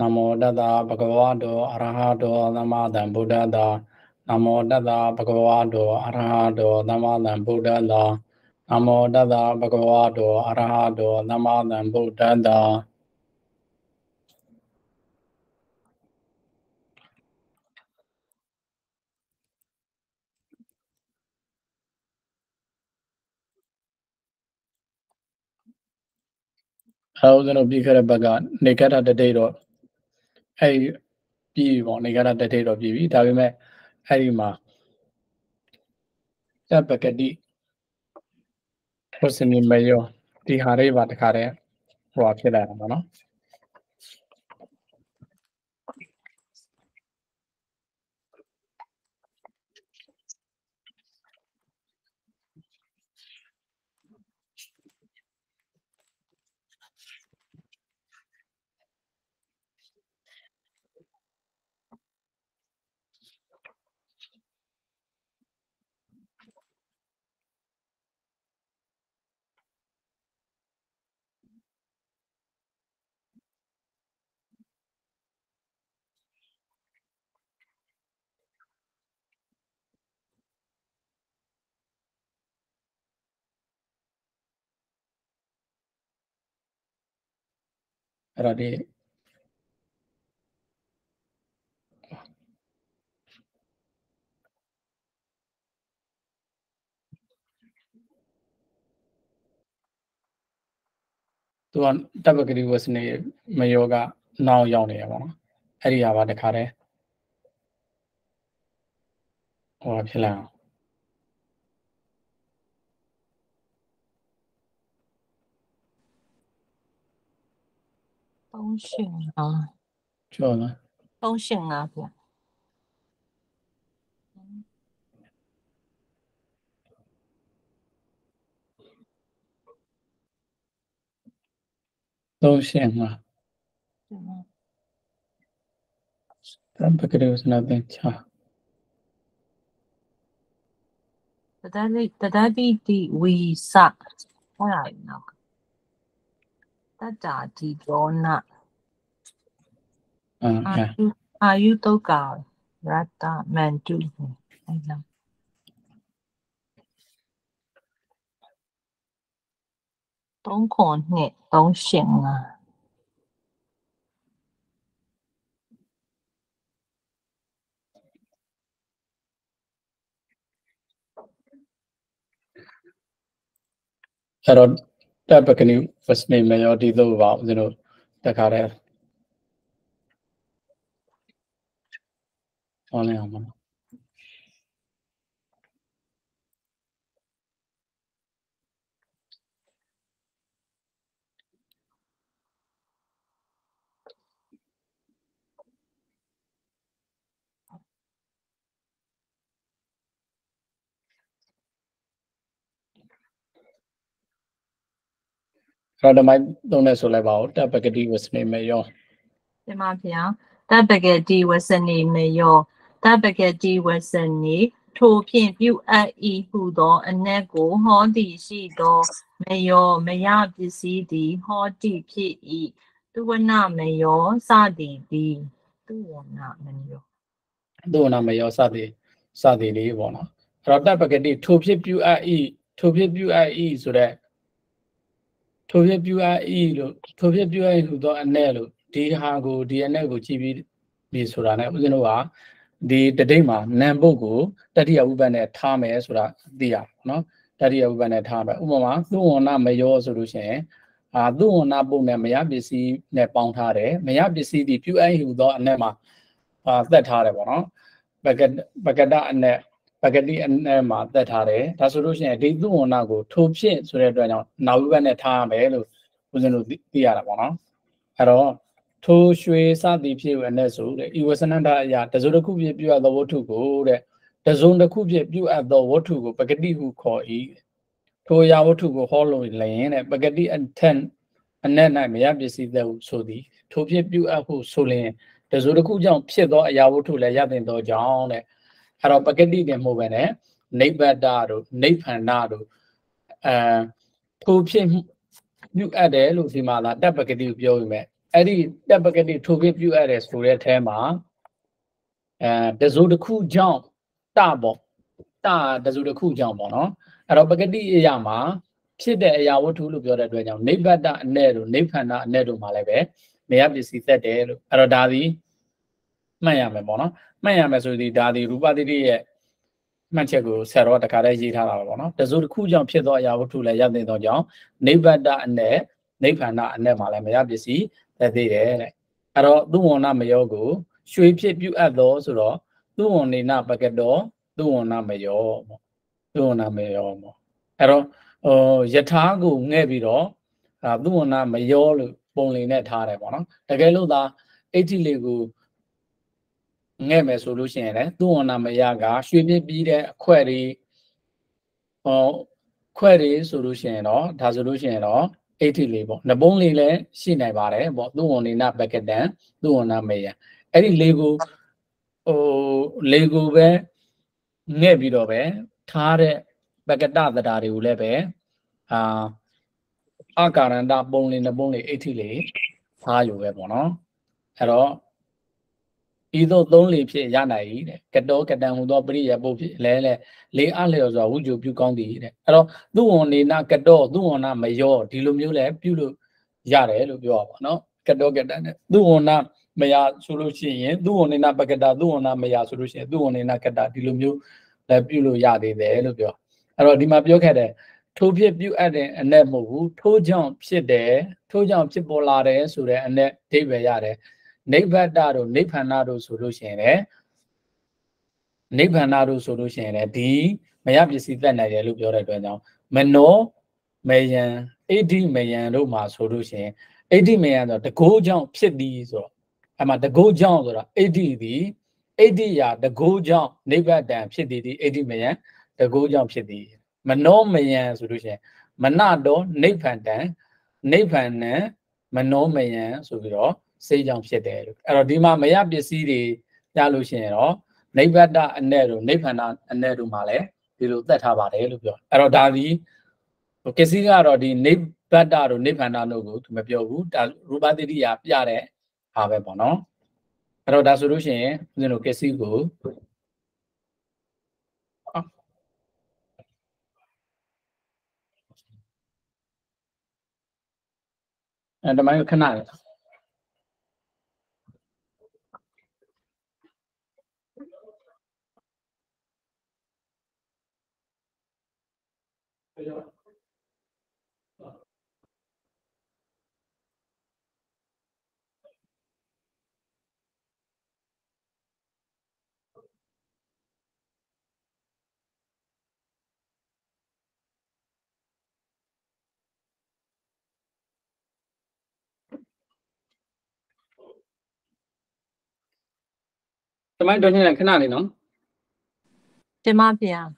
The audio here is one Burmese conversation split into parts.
နမောတတ္တဗဂဝတောအရဟတောသမ္မာသမ္ဗုဒ္ဓတ္တနမောတတ္တဗဂဝတောအရဟတောသမ္မာသမ္ဗုဒ္ဓတ္တနမောတတ္တဗဂဝတောအရဟတောသမ္မာသမ္ဗုဒ္ဓတ္တအဲဦးဇင်းတို့ပြီးခဲ့တဲ့ဘက်ကနေကထတတိတော့ အဲ့ဒီပြည်ပေါ့နေကထတတိတော့ပြည်ပြီဒါပေမဲ့အဲ့ဒီမှာတပကတိဝစနိမယောဒီဟာလေးပါတခါတည်းဟိုဖြစ်လာတာပေါ့နော် အဲ့တော့ဒီသူကတပကတိဝစနေမယောကနောက်ရောက်နေရပါတော့အဲ့ဒီဟာပါတခါတည်းဟိုဖြစ်လာအောင် 通讯啊，chưa rồi. 通讯啊，对。Đâu xem à? Tampakiriyosana bencha. Tadabi di wisa. Wala yun ako. ပကတိဝစနာပင်ချာတတလိတတပိတိဝီစအဲ့ဒါနော်တတ္တာဒီဒေါနအာအာအဲယုအာယုတုတ်ကာရတ္တမန္တုအဲ့ဒါသုံးခွန်နှစ်သုံးရှင်อ่ะအဲ့တော့ တပကတိဝစနေမယောဒီတော့ပါဦးဇင်းတို့တခါတည်းဟောလဲအောင်ပါ နော်အဲ့တော့ဓမ္မသုံးနဲ့ဆိုလိုက်ပါဦးတပကတိဝစနေမယောဒီမှာဗျာတပ္ပကတိဝစနေမယောတပ္ပကတိဝစနေထိုဖြင့်ပြုအပ်ဤဟုသောအ내ကိုဟောသည်ရှိသောမယောမယပစ္စည်းသည်ဟောတိဖြစ်၏သူဝနမယောစသည်သည်သူဝနမယောသူ့နာမယောစသည်စသည်လေးပေါ့နော်အဲ့တော့တပကတိထိုဖြစ်ပြုအပ်ဤထိုဖြစ်ပြုအပ်ဤဆိုတဲ့ ထိုဖြစ်ပြုအပ်၏လို့ထိုဖြစ်ပြုအပ်ဟူသောအနဲ့လို့ဒီဟာကိုဒီအနဲ့ကိုကြည့်ပြီးပြီဆိုတာနဲ့ဦးဇင်းတို့ကဒီတတိမှာနံပုတ်ကိုတတိယဥပ္ပတ်နဲ့ထားမယ်ဆိုတာသိရပါနော်တတိယဥပ္ပတ်နဲ့ထားမယ်ဥပမာသူဝဏ္ဏမယောဆိုလို့ရှိရင်အာသူဝဏ္ဏပုတ်နဲ့မယပစ္စည်းနဲ့ပေါင်းထားတယ်မယပစ္စည်းဒီပြုအပ်ဟူသောအနဲ့မှာအာသက်ထားတယ်ပေါ့နော်ပကပကတအနဲ့ ပကတိအနဲ့မှာသက်ထားတယ်ဒါဆိုလို့ရှိရင်ဒီသူဝဏကိုထိုဖြစ်ဆိုတဲ့အတွက်ကြောင့်နောက်ဘက်နဲ့ထားရမယ်လို့ဦးဇင်းတို့သိသိရတာပေါ့နော်အဲ့တော့ထိုရွှေစသည်ဖြစ်ဝနဲ့ဆိုတဲ့ဤဝစနန္တအရာတစုတစ်ခုဖြစ်ပြုအပ်သောဝတ္ထုကိုတဲ့တစုံတစ်ခုဖြစ်ပြုအပ်သောဝတ္ထုကိုပကတိဟုခေါ်၏ထိုအရာဝတ္ထုကိုဟောလို့လျင်တဲ့ပကတိအထက်အနဲ့၌မရပစ္စည်းသက်ဟုဆိုသည်ထိုဖြစ်ပြုအပ်ဟုဆိုလျင်တစုတစ်ခုကြောင့်ဖြစ်သောအရာဝတ္ထုလည်းရတဲ့သောကြောင့်တဲ့ အဲ့တော့ပကတိတင်မဟုတ်ပဲねနိဗ္ဗတတို့နိဗ္ဗာန်တို့အဲထိုဖြစ်မြုပ်အပ်တယ်လို့ဒီမှာလာတပ်ပကတိကိုပြောပြီးမဲ့ အဲ့ဒီတက်ပကတိထိုဖြစ်ပြုအပ်တယ်ဆိုတဲ့အထဲမှာအဲတဇိုတစ်ခုကြောင့်တပေါ့တတဇိုတစ်ခုကြောင့်ပေါ့နော်အဲ့တော့ပကတိအရာမှာဖြစ်တဲ့အရာဝတ္ထုလို့ပြောတဲ့အတွက်ကြောင့်နိဗ္ဗတအ내တို့နိဗ္ဗာန်အ내တို့မှာလည်းပဲမယပစ္စည်းသက်တယ်လို့အဲ့တော့ဒါသည်မှတ်ရမယ်ပေါ့နော် မှတ်ရမယ်ဆိုဒီဒါသည်ရူပတိတိရဲ့မှတ်ချက်ကိုဆရာတော်ကတခါတည်းရေးထားတာပါပေါ့နော်တဇိုတစ်ခုကြောင့်ဖြစ်သောအရာဝတ္ထုလည်းရတဲ့သောကြောင့်နိဗ္ဗတအ내နိဗ္ဗာန်အ내မှာလည်းမယပစ္စည်းသက်သေးတယ်တဲ့အဲ့တော့သူဝဏမယောကိုရွှေဖြစ်ပြုအပ်သောဆိုတော့သူဝဏိနပကတောသူဝဏမယောပေါ့သူဝဏမယောပေါ့အဲ့တော့ဟိုယထာကိုငဲ့ပြီးတော့အာသူဝဏမယောလို့ပုံလင်နဲ့ထားတယ်ပေါ့နော်တကယ်လို့သာအဋ္ဌိလေးကို ငဲ့မယ်ဆိုလို့ရှိရင်လည်းသူဝဏမယကရွှေပြပြီးတဲ့အခွက်တွေဟောခွက်တွေဆိုလို့ရှိရင်တော့ဒါဆိုလို့ရှိရင်တော့အဋ္ဌိလေးပေါ့နပုံးလေးလည်းရှိနိုင်ပါတယ်ပေါ့သူဝဏိနပကတံသူဝဏမယအဲ့ဒီလေးကိုဟိုလေးကိုပဲငဲ့ပြီးတော့ပဲထားတဲ့ပကတသတာတွေကိုလည်းပဲအာအကာရန္တပုံလေးနပုံးလေးအဋ္ဌိလေးထားอยู่ပဲပေါ့နော်အဲ့တော့ ဤသို့သုံးလေဖြစ်ရနိုင်၏တဲ့ကတောကတံဟူသောပရိယပုတ်ဖြစ်လဲလဲလေးအလျော်စွာဝုကြုပြုကောင်းသည်တဲ့အဲ့တော့သူဝဏနေနကတောသူဝဏမယောဒီလိုမျိုးလဲပြုလို့ရတယ်လို့ပြောပါပေါ့နော်ကတောကတံနဲ့သူဝဏမယဆိုလို့ရှိရင်သူဝဏနေနပကတာသူဝဏမယဆိုလို့ရှိရင်သူဝဏနေနကတာဒီလိုမျိုးလဲပြုလို့ရသေးတယ်လို့ပြောအဲ့တော့ဒီမှာပြောခဲ့တဲ့ထိုးဖြစ်ပြုအပ်တဲ့အ내မဟုတ်ဘူးထိုးကြောင့်ဖြစ်တယ်ထိုးကြောင့်ဖြစ်ပေါ်လာတယ်ဆိုတဲ့အ내ဒိဗ္ဗေရတယ် နိဗ္ဗတတို့နိဗ္ဗာန်တို့ဆိုလို့ရှိရင်လည်းနိဗ္ဗာန်တို့ဆိုလို့ရှိရင်လည်းဒီမယပစ္စည်းသက်နိုင်တယ်လို့ပြောတဲ့အတွက်ကြောင့်မနောမေယံအဋ္ဌိမေယံတို့မှာဆိုလို့ရှိရင်အဋ္ဌိမေယံဆိုတကိုးကြောင့်ဖြစ်သည်ဆိုတော့အမှတကိုးကြောင့်ဆိုတာအဋ္ဌိသည်အဋ္ဌိယာတကိုးကြောင့်နိဗ္ဗတံဖြစ်သည်ဒီအဋ္ဌိမေယံတကိုးကြောင့်ဖြစ်သည်မနောမေယံဆိုလို့ရှိရင်မနတော်နိဗ္ဗာန်တံနိဗ္ဗာန်နံမနောမေယံဆိုပြီးတော့ စိတ်ကြောင့်ဖြစ်တယ်လို့အဲ့တော့ဒီမှာမရပစ္စည်းတွေရလို့ရှိရင်တော့နိဗ္ဗတအ내တို့နိဗ္ဗာန်အ내တို့မှာလည်းဒီလိုသက်ထားပါတယ်လို့ပြောအဲ့တော့ဒါဒီဟိုကစ္စည်းကတော့ဒီနိဗ္ဗတတို့နိဗ္ဗာန်တို့ကိုသူမပြောဘူးဒါရူပတိတိယပြတဲ့ဟာပဲပေါ့နော်အဲ့တော့ဒါဆိုလို့ရှိရင်ဦးဇင်းတို့ကစ္စည်းကိုအဲ့တမိုင်းခဏလေး တမိုင်းတော့ညနေခဏလေးနော်တင်ပါဗျာ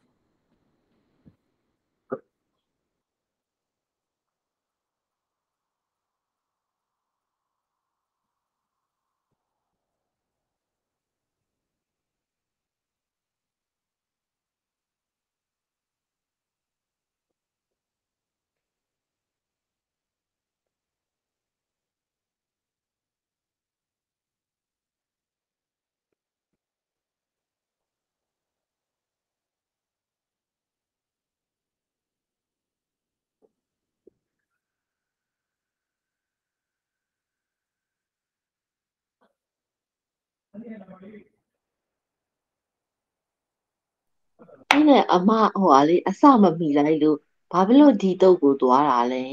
အဲ့နဲ့အမဟိုဟာလေအစမမီလိုက်လို့ဘာဖြစ်လို့ဒီတုပ်ကိုသွားတာလဲ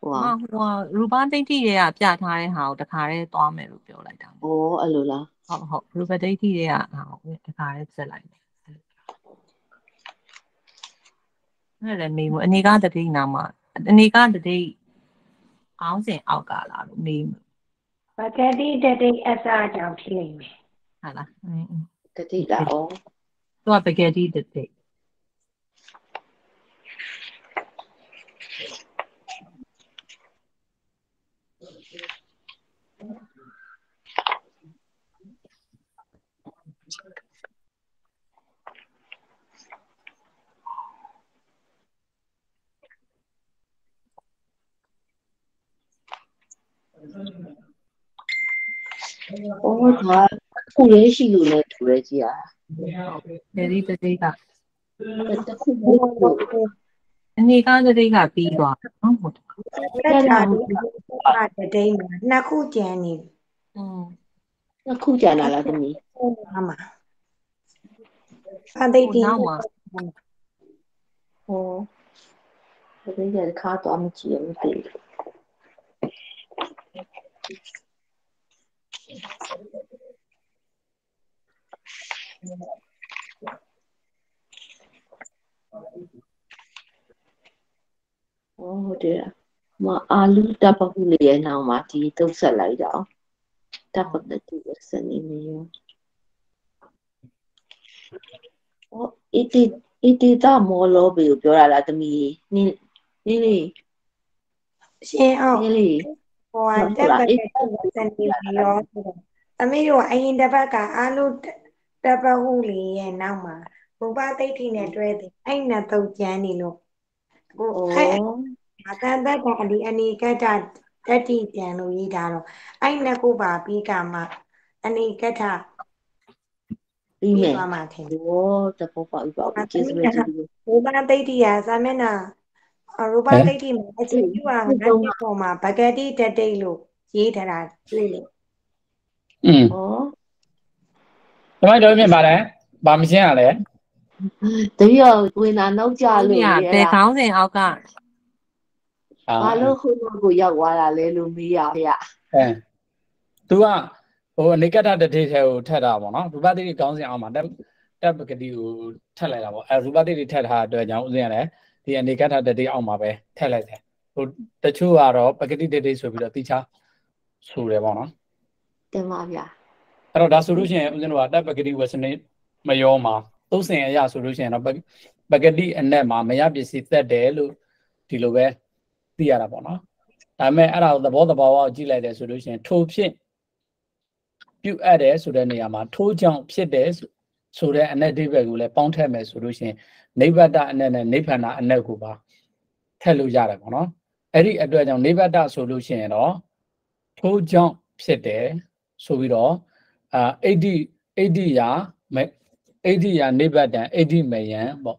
ဟိုဟိုဟာဟိုရူပဒိဋ္ဌိတွေကပြထားတဲ့ဟာကိုတခါတည်းသွားမယ်လို့ပြောလိုက်တာဩအဲ့လိုလားဟုတ်ဟုတ်ရူပဒိဋ္ဌိတွေကဟာကိုတခါတည်းဆက်လိုက်တယ်အဲ့လည်းမေးမအနေကတတိနာမှာအနေကတတိအောင်းစင်အောက်ကလာလို့မေး ပကတိတတိအစအကြောင့်ဖြစ်နေမယ်ဟာလားအင်းအင်းတတိကဩသူကပဂက်တီတတိ ဩဒါခုလေးရှိလို့လည်းတူရဲကြီးอ่ะ တတိတတိက တခုလေးလို့ အနေကတတိကပြီးသွားတယ်နော်ဟုတ်တယ် တက်တာဒီကတတိမှာနှစ်ခုကျန်နေ อืม နှစ်ခုကြံလာလားသမီး အမအသိတိ နောက်မှာ ဟောဒါပေမဲ့ခါတော့မကြည့်ရမသိဘူး ဟောဟုတ်တယ်မအာလူတပ်ပခုလေးရဲ့နောက်မှာဒီတုတ်ဆက်လိုက်တော့တပ်ပကတိစနေနေရောဟောအတီအတီတာမောလောဘေကိုပြောရလားသမီးနင်းနင်းလေးရှင်အောင်နင်းလေး ဟိုကတက်ပတ်တဲ့စနေရောဆိုတော့အမေတို့အရင်တစ်ပတ်ကအာလူတပ်ပတ်ဟုလေးရဲ့နောက်မှာဘုရားသိဋ္ဌိနဲ့တွဲတယ်အဲ့နဲ့တုတ်ကျန်နေလို့ကိုဩအဲ့အတန်တက်တာဒီအနေကတ္တတတိပြန်လို့ရေးတာတော့အဲ့နှစ်ခုပါပြီးကမှအနေကတ္တပြီးမယ်သွားမှထင်ဟောတဘောပါပြီပါပြီကျေးဇူးပဲကျေးဇူးပဲရူပသိဋ္ဌိယသာမျက် နှာရူပသိဋ္ဌိမှာအခြေပြုအောင်ငါ့ပေါ်မှာဗကတိတတိတ်လို့ရေးထားတာတွေ့လို့ อืม ဟော တမိုက်တော်ပြင်ပါလဲဗာမရှင်းရလဲ တပည့်တော်ဝင်လာနောက်ကြလို့ ဘယ် လေ ခေါင်းစဉ်အောက်က အာ ဘာလို့ခုနကရောက်သွားတာလဲလို့မေးရဗျ အဲ तू ကဟိုအနေကတ္တတတိထဲကိုထက်တာပေါ့နော်ရူပတိတိကောင်းစင်အောင်မှာတက်တက်ပကတိကိုထက်လိုက်တာပေါ့အဲရူပတိတိထက်ထားတဲ့အတွက်ကြောင့်ဥစဉ်ရတယ် ဒီအနေကတ္တတတိအောင်မှာပဲထက်လိုက်တယ်ဟိုတချို့ကတော့ပကတိတတိဆိုပြီးတော့တိချာဆိုတယ်ပေါ့နော်တင်ပါဗျအဲ့တော့ဒါဆိုလို့ရှိရင်ဦးဇင်းတို့ကတပ်ပကတိဝဆနေမယောမှာသုံးစင်အရာဆိုလို့ရှိရင်တော့ပပကတိအနက်မှာမရပစ္စည်းသက်တယ်လို့ဒီလိုပဲသိရတာပေါ့နော်ဒါပေမဲ့အဲ့ဒါကိုသဘောတဘာဝကိုကြည့်လိုက်တယ်ဆိုလို့ရှိရင်ထိုဖြစ်ပြုတ်အပ်တယ်ဆိုတဲ့နေရာမှာထိုးကြောင့်ဖြစ်တယ်ဆိုဆိုတဲ့အနက်ဒီဘက်ကိုလည်းပေါင်းထည့်မယ်ဆိုလို့ရှိရင် နိဗ္ဗတအနက်နဲ့နိဗ္ဗာန်အနက်ကိုပါထည့်လို့ရတယ်ပေါ့နော်အဲ့ဒီအတွက်ကြောင့်နိဗ္ဗတဆိုလို့ရှိရင်တော့ထိုးကြောင့်ဖြစ်တယ်ဆိုပြီးတော့အာအိဋ္ဌိအိဋ္ဌိယာမေအိဋ္ဌိယာနိဗ္ဗတံအိဋ္ဌိမယံပေါ့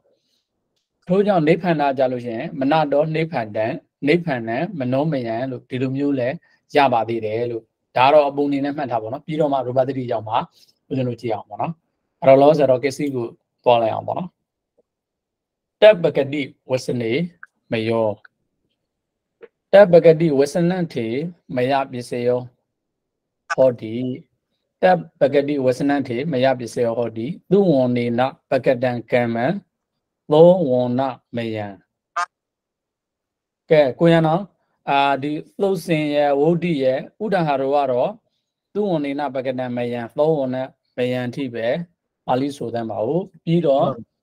ထို့ကြောင့်နိဗ္ဗာန်ကြလို့ရှိရင်မနတော်နိဗ္ဗာန်တံနိဗ္ဗာန်ံမနောမယံလို့ဒီလိုမျိုးလဲရပါသေးတယ်လို့ဒါတော့အပုံနေနဲ့မှတ်ထားပါတော့ပြီးတော့မှရူပသတိရောက်မှာဦးဇင်းတို့ကြည့်အောင်ပေါ့နော်အဲ့တော့လောဆယ်တော့ကစ္စည်းကိုသွားလိုက်အောင်ပေါ့နော် တပ်ပကတိဝဆနေမယောတပ်ပကတိဝဆနံထေမယပစ္စယောဟောတိတပ်ပကတိဝဆနံထေမယပစ္စယောဟောတိသူဝန္နေနပကတံကမ္မံသောဝန္နမယံကဲကိုရနော်အာဒီလှုပ်စင်ရဲ့ဝုဒ္ဓိရဲ့ဥဒ္ဒဟာရောကတော့သူဝန္နေနပကတံမယံသောဝန္နမယံအထိပဲပါဠိဆိုသမ်းပါဦးပြီးတော့အာ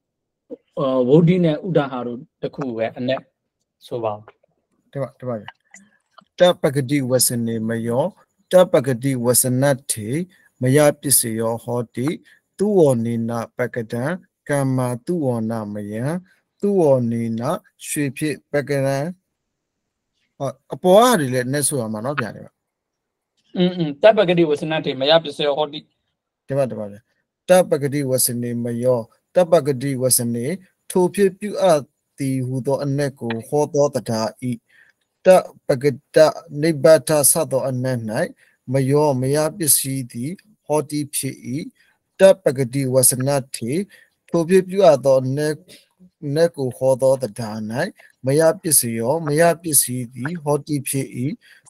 ဝုဒ္ဓိနဲ့ဥဒ္ဒဟာရောတစ်ခုပဲအ내ဆိုပါဦး တပါတပါရတပကတိဝဆနေမယောတပကတိဝဆနတ်ထေမယပစ္စယောဟောတိသူဝနေနပကတံကမ္မာသူဝနမယံသူဝနေနရွှေဖြစ်ပကရံဟောအပေါ်အားတွေလည်းနဲ့ဆိုရမှာเนาะဗျာတယ် อืมอืมတပ်ပကတိဝဆနံထေမယပစ္စယောဟောတိ တပါတပါလေတပကတိဝဆနေမယော တပဂတိဝဆနေထိုဖြစ်ပြုအပ်သည်ဟူသောအနက်ကိုဟောသောတထာဤတပဂတနိဗ္ဗာတသသောအနက်၌မယောမယပစ္စည်းသည်ဟောတိဖြစ်ဤတပဂတိဝဆနတိထိုဖြစ်ပြုအပ်သောအနက်နက်ကိုဟောသောတထာ၌မယပစ္စည်းရောမယပစ္စည်းသည်ဟောတိဖြစ်ဤ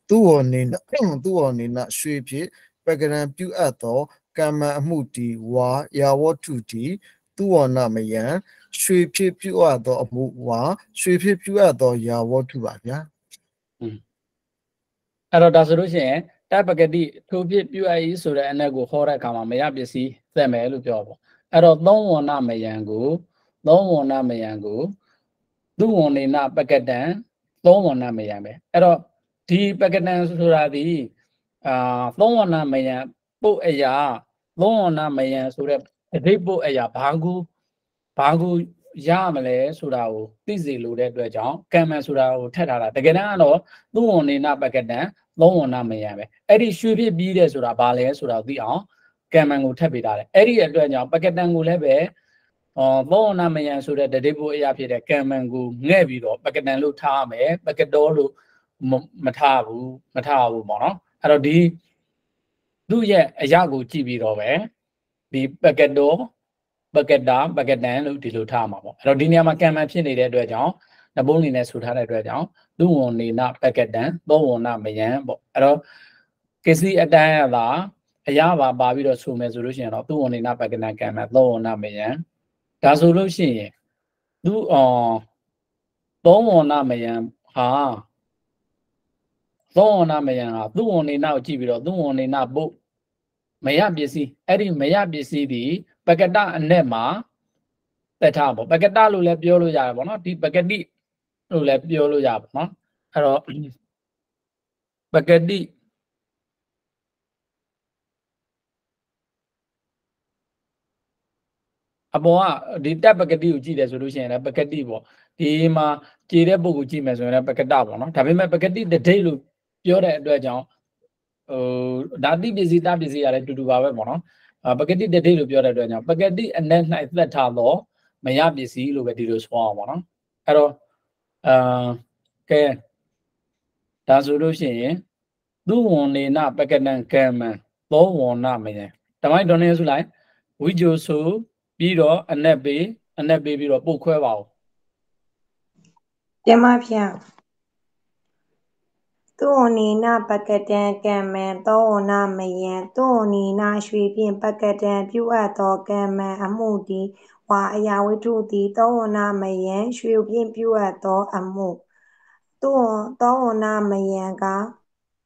သူဟောနေနသူဟောနေနရွှေဖြစ်ပကရံပြုအပ်သောကမ္မအမှုတီဝါယာဝတ္ထုတီ သူဝနမယံရွှေဖြစ်ပြုအပ်သောအမှုဝါရွှေဖြစ်ပြုအပ်သောယာဝတ္ထုပါဗျာအဲ့တော့ဒါဆိုလို့ရှိရင်တပ်ပကတိထိုဖြစ်ပြုအပ်၏ဆိုတဲ့အ내ကိုဟောတဲ့အခါမှာမရပစ္စည်းသက်မယ်လို့ပြောပေါ့အဲ့တော့သုံးဝဏမယံကိုသုံးဝဏမယံကိုသူဝဏေနပကတံသုံးဝဏမယံပဲအဲ့တော့ဒီပကတံဆိုတာဒီအာသုံးဝဏမယံပုတ်အရာသုံးဝဏမယံဆိုတဲ့ အဓိပ္ပုတ်အရာဘာကူဘာကူရမလဲဆိုတာကိုသိစေလိုတဲ့အတွက်ကြောင့်ကံမန်ဆိုတာကိုထက်ထားတာတကယ်တမ်းကတော့သူ့ဝန်နေနာပကတန်သုံးဝန်နာမယံပဲအဲ့ဒီရွှေဖြစ်ပြီးတဲ့ဆိုတာဘာလဲဆိုတာကိုသိအောင်ကံမန်ကိုထက်ပေးထားတယ်အဲ့ဒီအတွက်ကြောင့်ပကတန်ကိုလည်းပဲအော်သုံးဝန်နာမယံဆိုတဲ့တတိပုအရာဖြစ်တဲ့ကံမန်ကိုငဲ့ပြီးတော့ပကတန်လို့ထားရမယ်ပကတော်လို့မထားဘူးမထားဘူးပေါ့နော်အဲ့တော့ဒီသူ့ရဲ့အရာကိုကြည့်ပြီးတော့ပဲ ဒီပကတော်ပကတာပကတန်လို့ဒီလိုထားမှာပေါ့အဲ့တော့ဒီနေရာမှာကံမှန်ဖြစ်နေတဲ့အတွက်ကြောင့်နဘုံနေနဲ့ဆိုထားတဲ့အတွက်ကြောင့်သူ့ဝန်နေနပကတန်သောဝန်နမယံပေါ့အဲ့တော့ကစ္စည်းအတန်းရတာအရာပါပါပြီးတော့ဆိုမယ်ဆိုလို့ရှိရင်တော့သူ့ဝန်နေနပကတန်ကံမှန်သောဝန်နမယံဒါဆိုလို့ရှိရင်သူ့အော်သောဝန်နမယံဟာသောဝန်နမယံဟာသူ့ဝန်နေနကိုကြည့်ပြီးတော့သူ့ဝန်နေနပုတ် မရပစ္စည်းအဲ့ဒီမရပစ္စည်းဒီပကတအနဲ့မှာတက်ထားပေါ့ပကတလို့လည်းပြောလို့ရတယ်ပေါ့နော်ဒီပကတိလို့လည်းပြောလို့ရပါပေါ့နော်အဲ့တော့ပကတိအပေါ်ကဒီတက်ပကတိကိုကြည့်တယ်ဆိုလို့ရှိရင်လည်းပကတိပေါ့ဒီမှာကြည်တဲ့ပုဂ္ဂိုလ်ကြည့်မယ်ဆိုရင်လည်းပကတပေါ့နော်ဒါပေမဲ့ပကတိတဒိတ်လို့ပြောတဲ့အတွက်ကြောင့် ဟိုဓာတိပစ္စည်းတပစ္စည်းရတယ်တူတူပါပဲပေါ့နော်ပကတိတဒိတ်လို့ပြောတဲ့အတွက်ကြောင့်ပကတိအနက်၌သက်ထားသောမရပစ္စည်းလို့ပဲဒီလိုဆိုအောင်ပေါ့နော်အဲ့တော့အာကဲဒါဆိုလို့ရှိရင်သူဝဏနေနပကတံကမ္မံသောဝဏမယံတမိုင်းတော်နေဆိုလိုက်ဝိဂျိုဆိုပြီးတော့အနက်ပေးအနက်ပေးပြီးတော့ပုတ်ခွဲပါဦးတင်ပါဗျာ သူဝနီနာပကတံကံမံသောဝနာမယံသူဝနီနာရွှေဖြင့်ပကတံပြုအပ်သောကံမံအမှုသည်ဝါအရာဝတ္ထုသည်သောဝနာမယံရွှေဖြင့်ပြုအပ်သောအမှုသူဝသောဝနာမယံက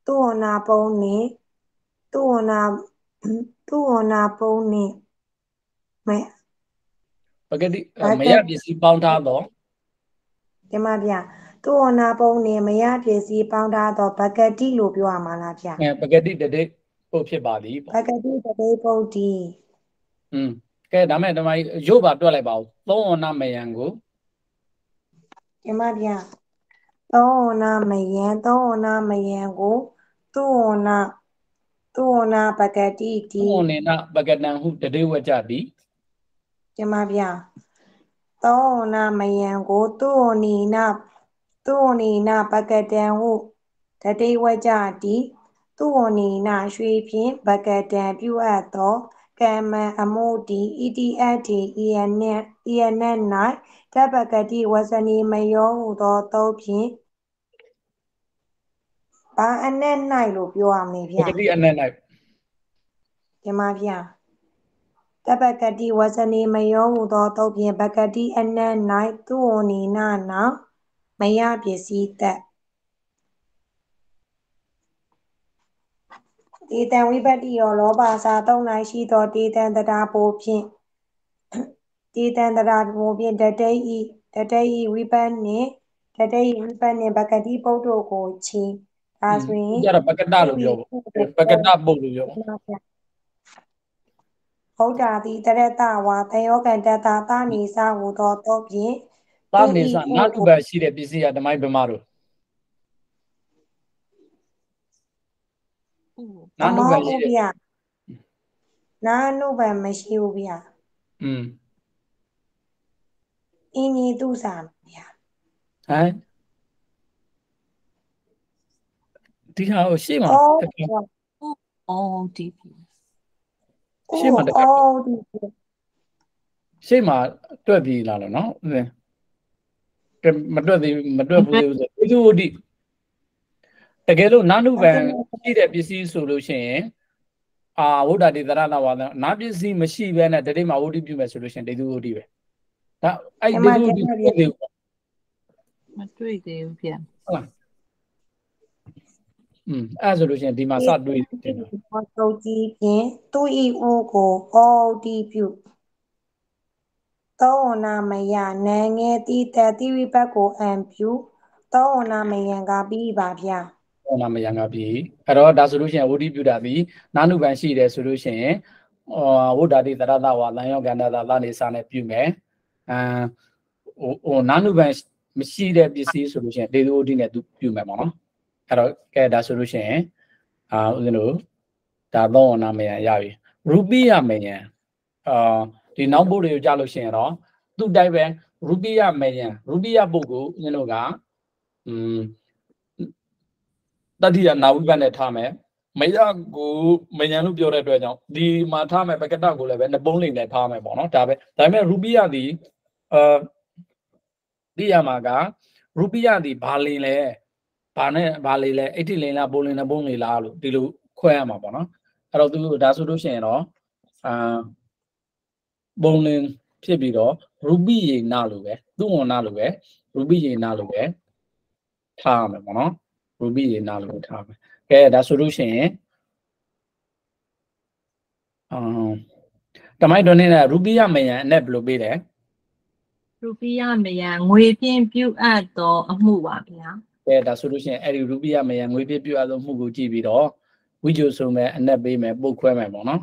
သူဝနာပုံနှင့်သူဝနာသူဝနာပုံနှင့်မပကတိမရပစ္စည်းပေါင်းထားတော့တင်ပါဗျာ သူဝနာပုံနှင့်မရပစ္စည်းပေါင်းထားသောပကတိလို့ပြောရမှာလားဗျာအဲပကတိတဒိတ်ပုတ်ဖြစ်ပါသည်ပပေါ့ကတိတတိပုတ်တိอืมကဲဒါမဲ့တမိုင်းရုပ်ပါတွက်လိုက်ပါဦးသောဝဏမယံကိုတင်ပါဗျာသောဝနာမယံသောဝနာမယံကိုသူဝနာသူဝနာပကတိသူတိဝနေနပကတံဟုတဒိဝကြသည်တင်ပါဗျာသောဝနာမယံကိုသူဝနီနာ သူဝနီနာပကတံဟုတတိဝကြတိသူဝနီနာရွှေဖြင့်ပကတံပြုအပ်သောကမ္မံအမှုတီဣတိအတ္တိဤယနဤယန၌တပကတိဝဇနီမယောဟုသောသုံးဖြင့်ဘာအနက်၌လို့ပြောရမလဲပဗျာကတိအနက်၌ဒီမှာဗျာတပကတိဝဇနီမယောဟုသောသုံးဖြင့်ပကတိအနက်၌သူဝနီနာနာ မယပစ္စည်းသက်တေတံဝိပတ္တိယောလောဘစာသုံး၌ရှိသောတေတံတရာပိုဖြင့်တေတံတရာပိုဖြင့်တတိဤတတိဤဝိပ္ပနှင့်တတိဤဝိပ္ပနှင့်ပကတိပုဒ္ဓကိုချီဒါဆိုရင်ကြတော့ပကတလို့ပြောပေါ့ပကတပုတ်လို့ပြောပေါ့ဟုတ်တာသည်တရတဝါတယောကံတတသနိစဟုသောတော့ဖြင့် သာနေစနာတုပဲရှိတဲ့ပစ္စည်းကတမိုင်းဗမာတို့နာတုပဲရှိတယ်ဗျာနာနုဘမရှိဘူးဗျာอืมအင်းကြီးသူစာဗျာဟမ်ဒီဟာကိုရှေ့မှာအော်တကယ်အော်ဒီပြီရှေ့မှာတကယ်အော်ဒီရှေ့မှာတွက်ပြီးလာလို့နော်ဦးဇင်းကဲ မတွက်သေးဘူးမတွက်ဘူးသေးဘူးဆိုဣသုဝတိတကယ်လို့နာနုဘံရှိတဲ့ပစ္စည်းဆိုလို့ရှိရင်အာဝုဒ္ဓတိသရဏဝါဒနာပစ္စည်းမရှိဘဲနဲ့တတိမဝုဒ္ဓပြုမယ်ဆိုလို့ရှိရင်ဒိသုဝတိပဲဒါအဲ့ဒိသုဝတိတွက်သေးဘူးမတွေ့သေးဘူးဗျာอืมအဲ့ဆိုလို့ရှိရင်ဒီမှာစတွေးတင်တာဘောတုတ်ကြီးဖြင့်သူဤအိုကိုအော်ဒီပြု သောဝနာမယနငယ်တိတတိဝိပတ်ကိုအံပြုသောဝနာမယံကပြီးပါဗျာဟောနာမယံကပြီအဲ့တော့ဒါဆိုလို့ရှိရင်ဝုဒ္ဓပြုတာပြီနာနုဘံရှိတယ်ဆိုလို့ရှိရင်အော်ဝုဒ္ဓတိသရဏဝါသံယောကန္တသာသနေစာနဲ့ပြုမယ်အမ်ဟိုဟိုနာနုပန်မရှိတဲ့ပစ္စည်းဆိုလို့ရှိရင်ဒေသူအိုဒီနဲ့သူပြုမယ်ပေါ့နော်အဲ့တော့ကဲဒါဆိုလို့ရှိရင်အာဦးဇင်းတို့ဒါတော့နာမယံရပြီရူပီယမယံအာ ဒီနောက်ဘုတ်တွေကိုကြားလို့ရှိရင်တော့သူ့တိုက်ပဲရူပီယမယံရူပီယပုဂ္ဂိုလ်ဦးဇင်းတို့ကอืมတတိယနာဝိပတ်နဲ့ထားမယ်မယကိုမယံလို့ပြောတဲ့အတွက်ကြောင့်ဒီမှာထားမယ်ပကတကိုလည်းပဲနှစ်ပုံးလိမ့်နဲ့ထားမယ်ပေါ့နော်ဒါပဲဒါပေမဲ့ရူပီယဒီအာဒီရမှာကရူပီယဒီဘာလင်လဲဘာနဲ့ဘာလေလဲအိတ်တိလင်လားပိုလင်နဲ့ပုံးလေလားလို့ဒီလိုခွဲရမှာပေါ့နော်အဲ့တော့သူဒါဆိုလို့ရှိရင်တော့အာ ပုံလင်ဖြစ်ပြီးတော့ရူပီယေနာလို့ပဲသူ့ဝန်နာလို့ပဲရူပီယေနာလို့ပဲထားရမယ်ပေါ့နော်ရူပီယေနာလို့ထားမယ်ကဲဒါဆိုလို့ရှိရင်အမ်တမိုက်တော်နေနဲ့ရူပီယမယံအနဲ့ဘယ်လိုပေးတယ်ရူပီယမယံငွေဖြင့်ပြုအပ်သောအမှုပါဗျာကဲဒါဆိုလို့ရှိရင်အဲ့ဒီရူပီယမယံငွေပြပြအပ်သောမှုကိုကြည့်ပြီးတော့ဝိဂျိုဆိုမဲ့အနဲ့ပေးမယ်ပုတ်ခွဲမယ်ပေါ့နော်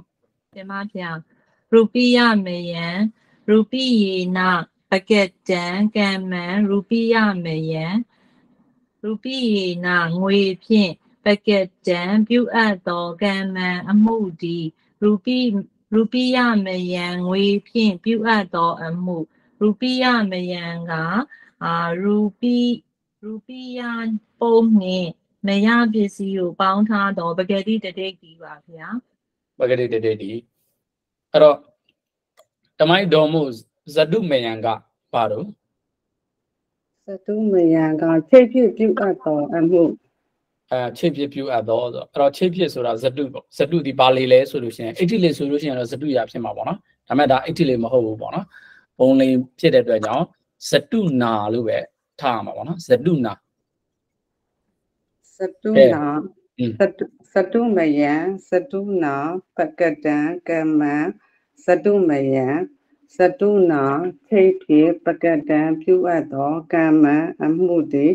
တင်ပါဗျာ ရူပီယမယံရူပီယေနပကက်တံကမ္မံရူပီယမယံရူပီယေနငွေဖြင့်ပကက်တံပြုအပ်သောကမ္မံအမှုဒီရူပီရူပီယမယံငွေဖြင့်ပြုအပ်သောအမှုရူပီယမယံကအာရူပီရူပီယပုံနှင့်မယပစ္စည်းကိုပေါင်းထားသောပကတိတတိတ်ဒီပါဗျာပဂတိတတေတီ အဲ့တော့တမိုက်တော်မှုဇတုမယံကပါတော့သတုမယံကချိတ်ပြုတ်ပြုတ်အပ်သောအမှုအဲချစ်ဖြစ်ပြုအပ်တော့ဆိုအဲ့တော့ချစ်ဖြစ်ဆိုတာဇတုပေါ့ဇတုဒီပါလေလဲဆိုလို့ရှိရင်အိဋ္ဌိလေဆိုလို့ရှိရင်တော့ဇတုရဖြစ်မှာပေါ့နော်ဒါပေမဲ့ဒါအိဋ္ဌိလေမဟုတ်ဘူးပေါ့နော်ဘုံလေးဖြစ်တဲ့အတွက်ကြောင့်ဇတုနာလို့ပဲထားရမှာပေါ့နော်ဇတုနာသတုကဲနာอืมသတုသတုမယံသတုနာပကတံကမ္မံ သတုမယံသတုနာချိတ်ဖြင့်ပကတံပြုအပ်သောကမ္မံအမှုသည်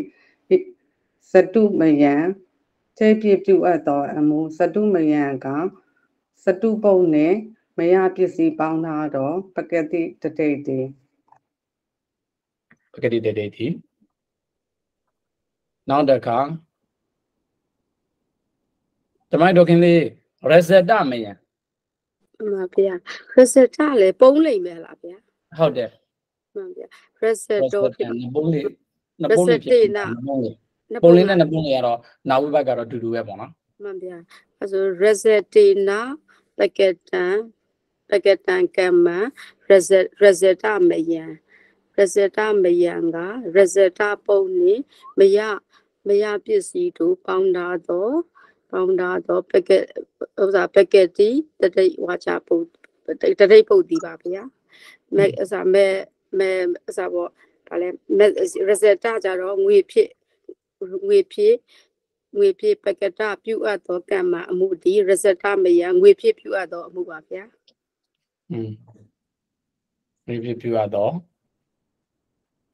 သတုမယံချိတ်ဖြင့်ပြုအပ်သောအမှုသတုမယံကသတုပုံနှင့်မယပစ္စည်းပေါင်းထားသောပကတိတတိတ်သည်ပဂတိတတေတီနောက်တစ်ခါတမိုက်တော်ခင်လေးရဇတမယံအ မှန်ဗျာရစတာလည်းပုံးလိမ့်မယ်လားဗျာဟုတ်တယ်မှန်ဗျာရစတော့ဖြစ်နပုံးလေးနပုံးလေးဖြစ်နပုံးလေးပုံးလေးနဲ့နပုံးလေးကတော့နာဝိဘတ်ကတော့တူတူပဲပေါ့နော်မှန်ဗျာအဲဆိုရစတေနာပကက်တန်ပကက်တန်ကမ္မရစရစတာမယံရစတာမယံကရစတာပုံနေမယမယပစ္စည်းတို့ပေါင်းထားတော့ ပေါင်းထားတော့ပကက်ဥစားပကက်တီတတိဝါချပုတ်တတိပုတ်တီပါဗျာမဲအစားမဲမဲအစားပေါ့ဗာလဲမဲရစတာကြတော့ငွေဖြစ်ငွေဖြစ်ငွေဖြစ်ပကတပြုအပ်သောကံမှာအမှုဒီရဇတမယငွေဖြစ်ပြုအပ်သောအမှုပါဗျာอืมဒီဖြစ်ပြရတော့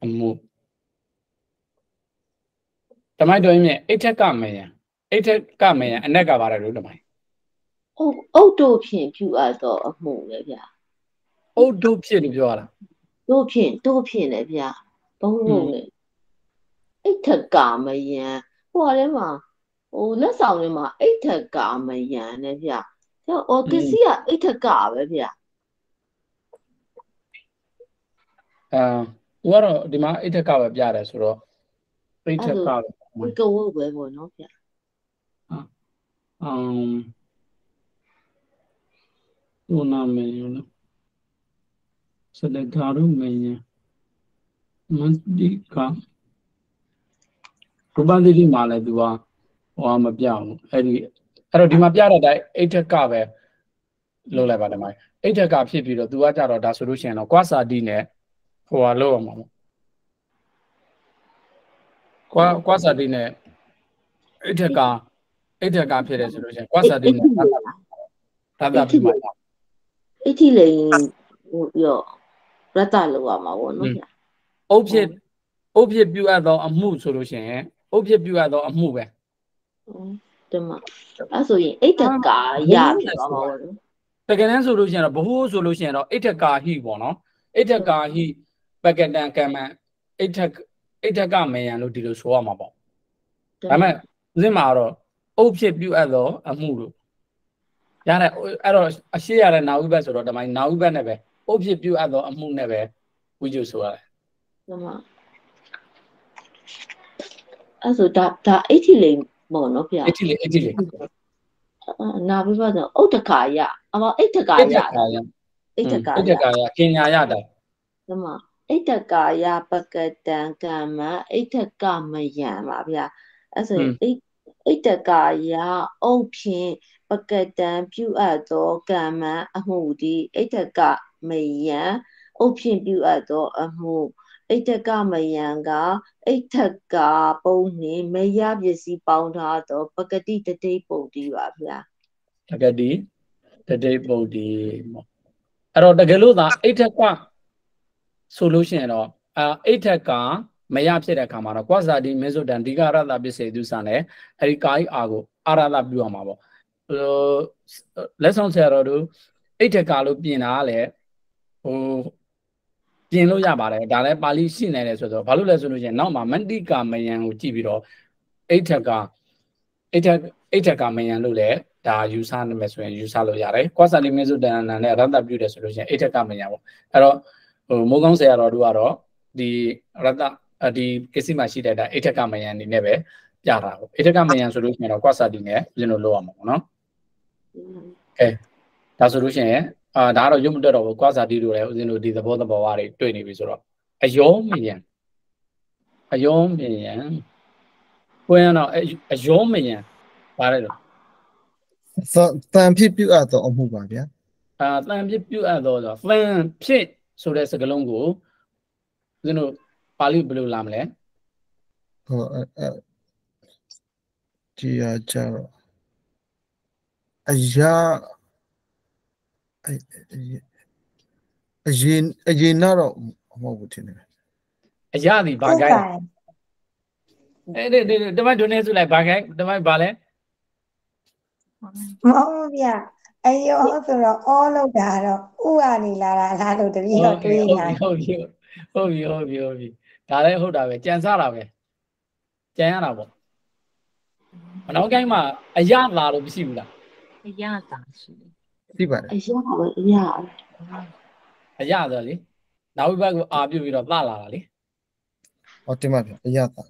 အမှုတမိုက်တော်မြင့်အိဋ္ဌကမယံ အိဋ္ဌကမယံအနက်ကပါတယ်လို့တမိုက်အုတ်အုတ်တို့ဖြင့်ပြုအပ်သောအမှုလေဗျာအုတ်တို့ဖြစ်လို့ပြောရတာတို့ဖြင့်တို့ဖြင့်လေဗျာဘုံဘုံလေအိဋ္ဌကာမယံဟိုအထဲမှာဟိုလက်ဆောင်ထဲမှာအိဋ္ဌကာမယံနဲ့ဗျာကျော်အော်ကစီကအိဋ္ဌကာပဲဗျာအာသူကတော့ဒီမှာအိဋ္ဌကပဲပြတယ်ဆိုတော့အိဋ္ဌကပဲဝိကဝုတ်ပဲပေါ့နော်ဗျာ အမ်သူနာမည်ရောလို့စလဂါရုမယံမန္တိကရူပသတိမှာလည်းသူကဟောမပြဘူးအဲ့ဒီအဲ့တော့ဒီမှာပြတဲ့အတိုင်းအိဋ္ဌကပဲလုပ်လိုက်ပါတယ်မိုင်းအိဋ္ဌကဖြစ်ပြီးတော့သူကကြတော့ဒါဆိုလို့ရှိရင်တော့ကွာစာတိနဲ့ဟိုဟာလောက်အောင်ပါမို့ကွာကွာစာတိနဲ့အိဋ္ဌက အိဋ္ဌကဖြစ်တယ်ဆိုလို့ရှိရင်ကွာစာတိနဲ့သာသာပြီးမှာအိဋ္ဌိလိန်ဟိုရောရတ္တလောက်ရမှာပေါ့နော်ဗျာအုပ်ဖြစ်အုပ်ဖြစ်ပြုအပ်သောအမှုဆိုလို့ရှိရင်အုပ်ဖြစ်ပြုအပ်သောအမှုပဲဟုတ်တယ်မအဲ့ဆိုရင်အိဋ္ဌကာရပြီပါမှာပေါ့နော်တကယ်တမ်းဆိုလို့ရှိရင်တော့ဘ ਹੁ ဆိုလို့ရှိရင်တော့အိဋ္ဌကာဟိပေါ့နော်အိဋ္ဌကာဟိဘပကတံကမ္မအိဋ္ဌအိဋ္ဌကမယံလို့ဒီလိုဆိုရမှာပေါ့ဒါပေမဲ့ဦးဇင်းမှာတော့ အုပ်ဖြစ်ပြုအပ်သောအမှုလို့ရတယ်အဲ့တော့အရှိရတဲ့နာဝိဘတ်ဆိုတော့ဒီမိုင်းနာဝိဘတ်နဲ့ပဲအုပ်ဖြစ်ပြုအပ်သောအမှုနဲ့ပဲဝိကျုဆိုရတယ်ဓမ္မအဲ့ဆိုဒါဒါအဋ္ဌိလိမ်ပေါ့နော်ဗျာအဋ္ဌိလေအဋ္ဌိလေအာနာဘိဘဆိုဥဒ္ဒကာယအမဣဋ္ဌကာအဋ္ဌယကာယဣဋ္ဌကာအဋ္ဌယကာယကင်ညာရတာဓမ္မဣဋ္ဌကာယပကတံကမ္မဣဋ္ဌကမယံပါဗျာအဲ့ဆိုဣ ဣဋ္ဌကာယအုပ်ဖြင့်ပကတံပြုအပ်သောကမ္မအမှုသည်ဣဋ္ဌကမယံအုပ်ဖြင့်ပြုအပ်သောအမှုဣဋ္ဌကမယံကဣဋ္ဌကာပုံနှင့်မယပစ္စည်းပေါင်းထားသော ပကတိတတိပုံတည်းပါဗျာတကတိတတိပုတ်ဒီပေါ့အဲ့တော့တကယ်လို့သာအိဋ္ဌကဆိုလို့ရှိရင်တော့အာအိဋ္ဌက မရဖြစ်တဲ့အခါမှာတော့ကွာဇာတိမေဇုတံဒီကရတပစ္စေသူစံနဲ့အဲ့ဒီကာယအာကိုအာရတပြုရမှာပေါ့ဟိုလက်ဆောင်ဆရာတော်တို့အိဋ္ဌကလို့ပြင်တာကလည်းဟိုပြင်လို့ရပါတယ်ဒါလည်းပါဠိရှိနေတယ်ဆိုတော့ဘာလို့လဲဆိုလို့ရှိရင်နောက်မှာမန္တိကာမယံကိုကြည့်ပြီးတော့အိဋ္ဌကအိဋ္ဌအိဋ္ဌကမယံလို့လည်းဒါယူဆနိုင်မယ်ဆိုရင်ယူဆလို့ရတယ်ကွာစာလီမေဇုတန်နာနဲ့ရတ္တပြုတယ်ဆိုလို့ရှိရင်အိဋ္ဌကမယံပေါ့အဲ့တော့ဟိုမိုးကောင်းဆရာတော်တို့ကတော့ဒီရတ္တ ဒီကိစ္စမှာရှိတဲ့ဒါအိဋ္ဌကမယံအနေနဲ့ပဲပြတာပေါ့အိဋ္ဌကမယံဆိုလို့ရှိရင်တော့ကွာစာတီနဲ့ဦးဇင်းတို့လောက်ရမှာပေါ့နော်ဒါဆိုလို့ရှိရင်အာဒါကတော့ရုပ်မတက်တော့ဘူးကွာစာတီတို့လည်းဦးဇင်းတို့ဒီသဘောသဘောဝါတွေတွေ့နေပြီဆိုတော့အယောမယံအယောမယံကိုယ်ကတော့အယောမယံပါလေလို့တန်ဖြစ်ပြုအပ်သောအမှုပါဗျာအာတန်ဖြစ်ပြုအပ်တော့ဆိုတန်ဖြစ်ဆိုတဲ့စကားလုံးကိုဦးဇင်းတို့ ပါဠိဘယ်လိုလာမလဲဟောအဲအဲဒီအကြတော့အရာအအရင်အရင်တော့မဟုတ်ဘူးထင်တယ်အရာဒီဘာကိုင်းအဲ့ဒီဒီတမိုက်ဒုနေစုလိုက်ဘာကိုင်းတမိုက်ဘာလဲမဟုတ်ဗျအယောဆိုတော့အောလောက်တာတော့ဥကနေလာတာလားလို့တပည့်တော့တွေးနေတာဟုတ်ပြီဟုတ်ပြီဟုတ်ပြီဟုတ်ပြီ ဒါလည်းဟုတ်တာပဲကြံစတာပဲကြံရတာပေါ့မနောက်ကိုင်းမှာအရာလာလို့မရှိဘူးလားအရသာရှိတယ်သိပါတယ်အရာပဲအရာပဲအရာဆိုလေနောက်ဘက်ကိုအာပြုတ်ပြီးတော့လှလာတာလေဟောတင်ပါဗျာအရသာ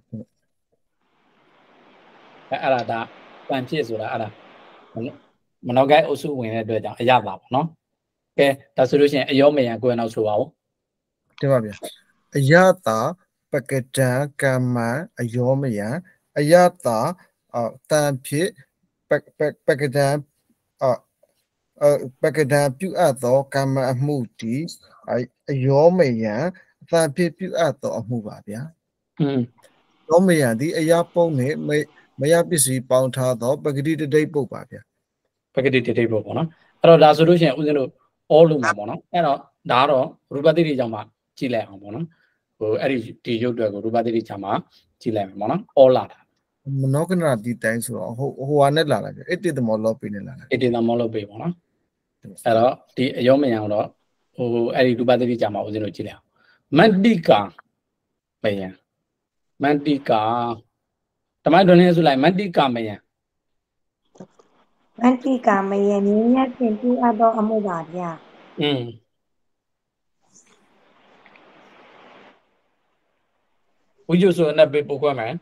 အဲအဲ့ဒါဒါပန်ဖြစ်ဆိုတာအဲ့ဒါမနောက်ကိုင်းအုပ်စုဝင်တဲ့အတွက်ကြောင့်အရာလာပေါ့နော်ကဲဒါဆိုလို့ရှိရင်အယောမယံကိုယ်နောက်ဆိုပါဦးတင်ပါဗျာအရသာပ ကတံကမ္မအယောမယံအရသာအတန်ဖြစ်ပကပပကတံအအပကတံပြုအပ်သောကမ္မအမှုတီအယောမယံအတန်ဖြစ်ပြုအပ်သောအမှုပါဗျာอืมယောမယံဒီအရာပုံနဲ့မယပစ္စည်းပေါင်းထားသော ပဂတိတတိပုတ်ပါဗျာပကတိတိတိပေါ့ပေါ့နော်အဲ့တော့ဒါဆိုလို့ရှိရင်ဦးဇင်းတို့အောလို့မှာပေါ့နော်အဲ့တော့ဒါကတော့ရူပတိတိကြောင့်မှကြည့်လိုက်အောင်ပေါ့နော် ဟိုအဲ့ဒီဒီရုပ်တွေကိုရူပတိတိကြောင့်မှကြည့်လိုက်မယ်ပေါ့နော်အောလာတာမနောကနာဒီတိုင်းဆိုတော့ဟိုဟိုဟာနဲ့လာလာဗျအတိတမောလောပိနဲ့လာလာအေတေသမလို့ပေးပေါ့နော်အဲ့တော့ဒီအယောမယံတော့ဟိုအဲ့ဒီရူပတိတိကြောင့်မှဦးဇင်းတို့ကြည့်လိုက်အောင်မန္တိကာမယံမန္တိကာတမိုင်းဒွန်းနေဆိုလိုက်မန္တိကာမယံမန္တိကာမယေမြင်းမြတ်ဖြင့်ပြုအပ်သောအမှုပါဗျာอืม ဝိဇ္ဇဆိုအနက်ပေးပုတ်ခွဲမယ်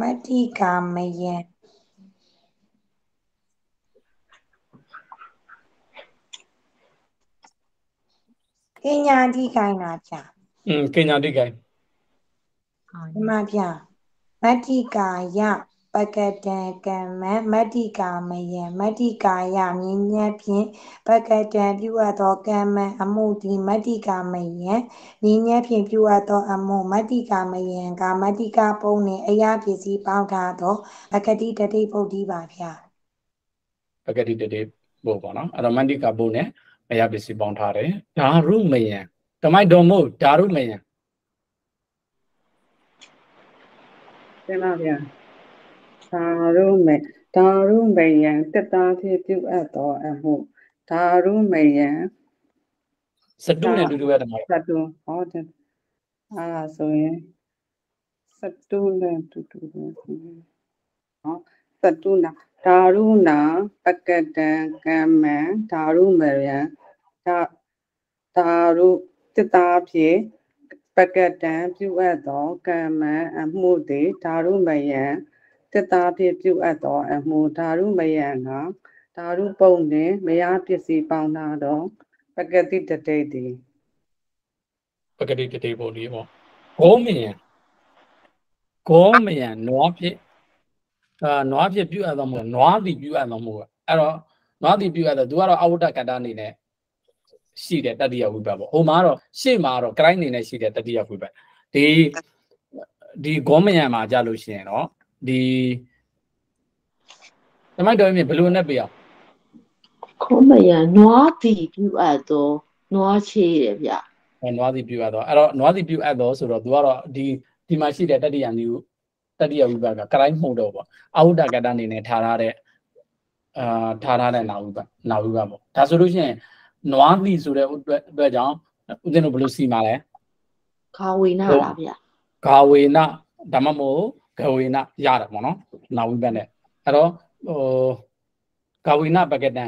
မတ္တိကာမယေကညာတိ ခိုင်းတာဗျာอืมကင်ညာတိကိုင်ဒီမှာဗျာမတ္တိကာယပကတံကမ္မမတ္တိကာမယေမတ္တိကာယမြင်းမြတ်ဖြင့်ပကတံပြုအပ်သောကမ္မအမှုသည်မတ္တိကာမယေမြင်းမြတ်ဖြင့်ပြုအပ်သောအမှုမတ္တိကာမယေကမတ္တိကာပုံနှင့်အရာပစ္စည်းပေါင်းထားသောပကတိတတိပုတ်တိပါဗျာပကတိတတိဘို့ပေါ့နော်အဲ့တော့မန္တိကဘို့နဲ့မယပစ္စည်းပေါင်းထားတယ်ဓာရုမယံတမိုက်တော်မို့ဓာရုမယံတင်ပါဗျာ ဒါရုမေဒါရုမေယံတက်တာဖြစ်ပြုအပ်သောအမှုဒါရုမေယံစတုနဲ့အတူတူပဲတမိုင်းစတုဟောတယ်အာဆိုရင်စတုနဲ့တူတူပဲဆိုရင်ဟောစတုနာဓာရုနာပကတံကမ္မံဓာရုမရံဓာဓာရုတတာဖြင့်ပကတံပြုအပ်သောကမ္မံအမှုသည်ဓာရုမယံ တတာဖြင့်ပြုအပ်သောအမှုဓာရုမယံကဓာရုပုံနှင့်မယားပစ္စည်းပေါင်းထားသောပကတိတတိတ်သည်ပကတိတတိပုံလေးပေါ့ဂောမယံဂောမယံနွားဖြစ်အာနွားဖြစ်ပြုအပ်တော်မူနွားသည်ပြုအပ်တော်မူအဲ့တော့နွားသည်ပြုအပ်တော့သူကတော့အဝတ္တကတ္တအနေနဲ့ရှိတဲ့တတိယဝိပတ်ပေါ့ဟိုမှာတော့ရှေ့မှာတော့ client အနေနဲ့ရှိတဲ့တတိယဝိပတ်ဒီဒီဂောမယံမှာကြာလို့ရှိရင်တော့ ဒီတမိုက်တော်မြင်ဘယ်လိုနဲ့ပြအောင်ခေါ်မရနွားတီပြုအပ်တော့နွားချေးတယ်ဗျအဲနွားစီပြုတ်ရတော့အဲ့တော့နွားစီပြုတ်အပ်တော့ဆိုတော့ तू ကတော့ဒီဒီမှာရှိတဲ့တတိယမျိုးတတိယဝိပါကကရိုင်းမှုတ်တော့ပေါ့အာဟုတကတ္တအနေနဲ့ထားထားတဲ့အာထားထားတဲ့နာဝိပါနာဝိပါပေါ့ဒါဆိုလို့ရှိရင်နွားစီဆိုတဲ့အတွက်အတွက်ကြောင့်ဦးဇင်းတို့ဘယ်လိုစီမှာလဲခါဝေနာတာဗျဂါဝေနဓမ္မမို့ ဂဝေနရတယ်ပေါ့နော်နာဝိပါနဲ့အဲ့တော့ဟိုဂါဝေနပကတံ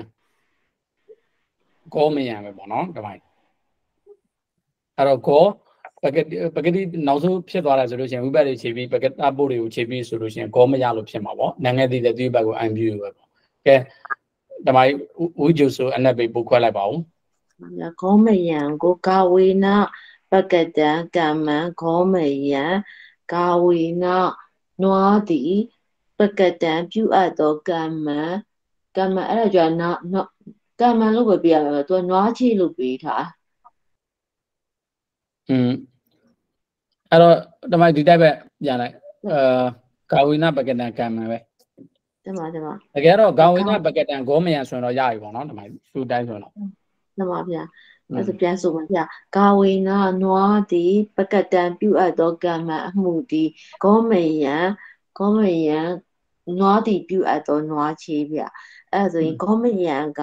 ကောမယံပဲပေါ့နော်ဒီမိုင်းအဲ့တော့ကောပကတိပကတိနောက်ဆုံးဖြစ်သွားတာဆိုလို့ရှိရင်ဝိပတ်တွေခြေပြီးပကတပို့တွေကိုခြေပြီးဆိုလို့ရှိရင်ဂောမရလို့ဖြစ်မှာပေါ့နာငယ်သေးတဲ့သူ့ဘက်ကိုအန်ပြူပဲပေါ့ကဲတမိုင်းဝိဂျုဆိုအနက်ပိတ်ပုတ်ခွဲလိုက်ပါဦးဗျခေါ်မရကိုခါဝေနာပကတံကမ္မံခေါ်မရကာဝေနာ နွားတီပကတံပြုအပ်တော့ကမ္မံကမ္မံအဲ့ဒါကြနာကမ္မံလို့ပဲပြရမှာသူကနွားချေးလို့ပေးထားอืมအဲ့တော့တမိုင်းဒီတိုက်ပဲပြန်လိုက်အာကာဝိနာပကတံကံမှန်ပဲတမတမတကယ်တော့ဂါဝိနာပကတံဂောမယံဆိုရင်တော့ရပြီပေါ့နော်တမိုင်းသူ့တိုင်းဆိုရင်တော့တမဗျ အဲ့ဒါပြန်ဆိုပါဗျကာဝေနာနွားတီပကတံပြုအပ်တော့ကမ္မံအမှုတီဂောမယံဂောမယံနွားတီပြုအပ်တော့နွားချေးဗျအဲ့ဒါဆိုရင်ဂောမယံက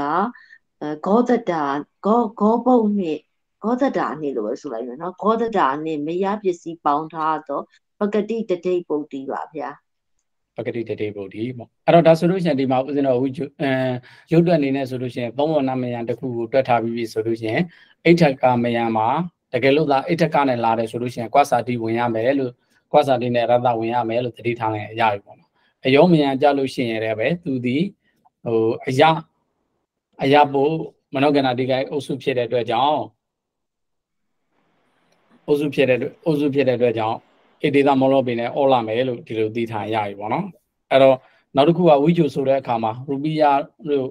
အဲဂောတတာဂောဂောပုတ်နဲ့ဂောတတာနဲ့လို့ပဲဆိုလိုက်မယ်နော်ဂောတတာနဲ့မရပစ္စည်းပေါင်းထားတော့ပကတိတတိပုတ်တီပါဗျာ ပကတိတတေဗုဒ္ဓီပေါ့အဲ့တော့ဒါဆိုလို့ရှိရင်ဒီမှာဥစဉ်တော်ဝိကျွအဲရုပ်တွက်အနေနဲ့ဆိုလို့ရှိရင်သုံးဝဏမယံတစ်ခုကိုတွက်ထားပြီးပြီဆိုလို့ရှိရင်အိဋ္ဌကမယံမှာတကယ်လို့သာအိဋ္ဌကနဲ့လာတယ်ဆိုလို့ရှိရင်ကွာစာတိဝင်ရမယ်လို့ကွာစာတိနဲ့ရတဝင်ရမယ်လို့သတိထားလိုက်ရပြီပေါ့နော်အယောမယံကြလို့ရှိရင်လည်းပဲသူဒီဟိုအယအယဘုမနောကနာတိကိုင်အုပ်စုဖြစ်တဲ့အတွက်ကြောင့်အုပ်စုဖြစ်တဲ့အတွက်အုပ်စုဖြစ်တဲ့အတွက်ကြောင့် ဣတိသမလောပိနဲ့အော်လာမယ်လို့ဒီလိုသိထားရပြီပေါ့နော်အဲ့တော့နောက်တစ်ခုကဝိဂျုဆိုတဲ့အခါမှာရူပီယာတို့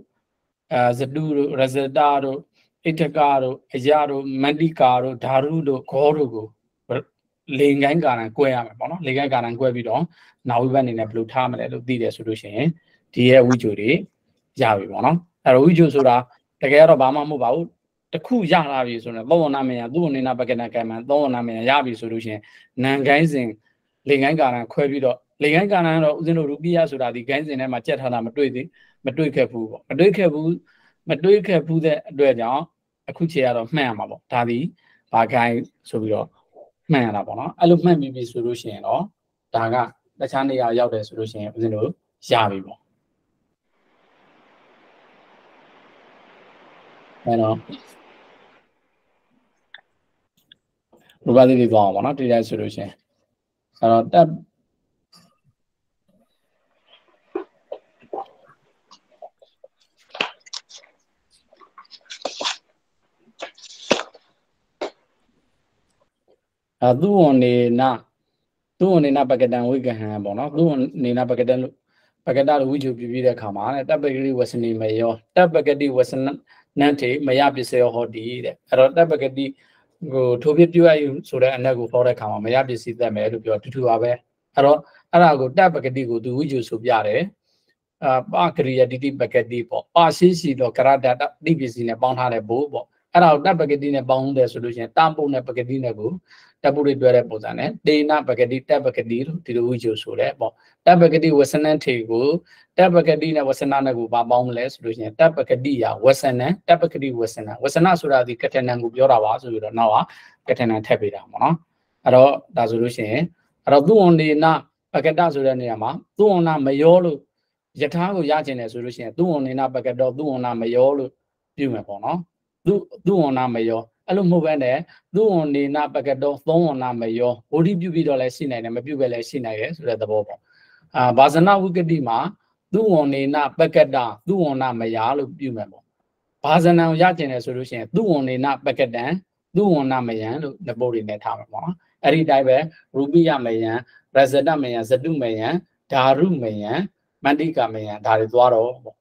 အဲဇတုတို့ရဇတာတို့ဣထကတို့အယတို့မန္တိကာတို့ဓာရုတို့ဂောတို့ကိုလေငိုင်းကာရန်ကွဲရမယ်ပေါ့နော်လေငိုင်းကာရန်ကွဲပြီးတော့နာဝိဘတ်အနေနဲ့ဘယ်လိုထားမလဲလို့သိတယ်ဆိုလို့ရှိရင်ဒီရဲ့ဝိဂျုတွေရပြီပေါ့နော်အဲ့တော့ဝိဂျုဆိုတာတကယ်တော့ဘာမှမဟုတ်ပါဘူး တခုရလာပြီဆိုတော့သောဝနာမယသူ့အနေနဲ့ပကနကံမသောဝနာမယရပြီဆိုလို့ရှိရင်နန်ကိုင်းစဉ်လေငိုင်းကာရန်ခွဲပြီးတော့လေငိုင်းကာရန်ကတော့ဦးဇင်းတို့ရူပီယာဆိုတာဒီကိုင်းစဉ်ထဲမှာကြက်ထားတာမတွေ့သေးမတွေ့ခဲ့ဘူးပေါ့မတွေ့ခဲ့ဘူးမတွေ့ခဲ့ဘူးတဲ့အတွက်ကြောင့်အခုခြေရတော့မှန်ရမှာပေါ့ဒါဒီဘာကိုင်းဆိုပြီးတော့မှန်ရတာပေါ့နော်အဲ့လိုမှန်ပြီးပြီဆိုလို့ရှိရင်တော့ဒါကတခြားနေရာရောက်တယ်ဆိုလို့ရှိရင်ဦးဇင်းတို့ရပြီပေါ့အဲ့တော့ ရူပတိတွေသွားအောင်ပေါ့နော်ဒီတိုင်းဆိုလို့ရှိရင်အဲ့တော့တက်အဲသူဝန်နေနာသူဝန်နေနာပကတံဝိကဟံပေါ့နော်သူဝန်နေနာပကတံလို့ပကတလို့ဝိချုပြပြတဲ့ခါမှာတဲ့တပ်ပကတိဝဆနေမယောတပ်ပကတိဝဆနနန်တေမယပစ္စယောဟောတိတဲ့အဲ့တော့တပ်ပကတိ ဟိုထိုပြပြရယူဆိုတဲ့အနက်ကိုပေါ်တဲ့ခါမှာမယပစ္စည်းသက်မယ်လို့ပြောတူတူပါပဲအဲ့တော့အဲ့ဒါကိုတပ်ပကတိကိုသူဝိချုဆိုပြတယ်အာပကရိယတိတိပကတိပေါ့ပါရှိရှိတော့ကရတတတိပစ္စည်းနဲ့ပေါင်းထားတဲ့ဘိုးပေါ့ အဲ့ဒါကိုတပ်ပကတိနဲ့ပေါင်းတယ်ဆိုလို့ရှိရင်တာပုတ်နဲ့ပကတိနဲ့ကိုတပ်ပုတ်တွေတွဲတဲ့ပုံစံနဲ့တေနပကတိတပ်ပကတိလို့ဒီလိုဝိကျုဆိုတယ်ပေါ့တပ်ပကတိဝဆနံထေကိုတပ်ပကတိနဲ့ဝဆနနဲ့ကိုပါပေါင်းမလဲဆိုလို့ရှိရင်တပ်ပကတိရဝဆနံတပ်ပကတိဝဆနံဝဆနဆိုတာဒီကထဏံကိုပြောတာပါဆိုပြီးတော့နောက်ကထဏံထည့်ပေးတာပေါ့နော်အဲ့တော့ဒါဆိုလို့ရှိရင်အဲ့တော့သူဝန္ဒေနပကတဆိုတဲ့နေရာမှာသူဝန္နာမယောလို့ယထာကိုရကျင်တယ်ဆိုလို့ရှိရင်သူဝန္ဒေနပကတောသူဝန္နာမယောလို့ပြုမယ်ပေါ့နော် သူသူဝန္နာမယောအဲ့လိုမဟုတ်ဘဲနဲ့သူဝန္ဒေနပကတောသုံးဝန္နာမယောဝိဓိပြုပြီးတော့လည်းရှိနိုင်တယ်မပြုပဲလည်းရှိနိုင်တယ်ဆိုတဲ့သဘောပေါ့အာဘာဇနဝိကတိမှာသူဝန္ဒေနပကတသူဝန္နာမယာလို့ပြုမယ်ပေါ့ဘာဇနံရကျင်တယ်ဆိုလို့ရှိရင်သူဝန္ဒေနပကတံသူဝန္နာမယံလို့နပုတ်တွေနဲ့ထားမှာပေါ့နော်အဲ့ဒီတိုင်းပဲရူပိယမယံရဇတမယံဇတုမယံဓာရုမယံမန္တိကမယံဒါတွေသွားတော့ပေါ့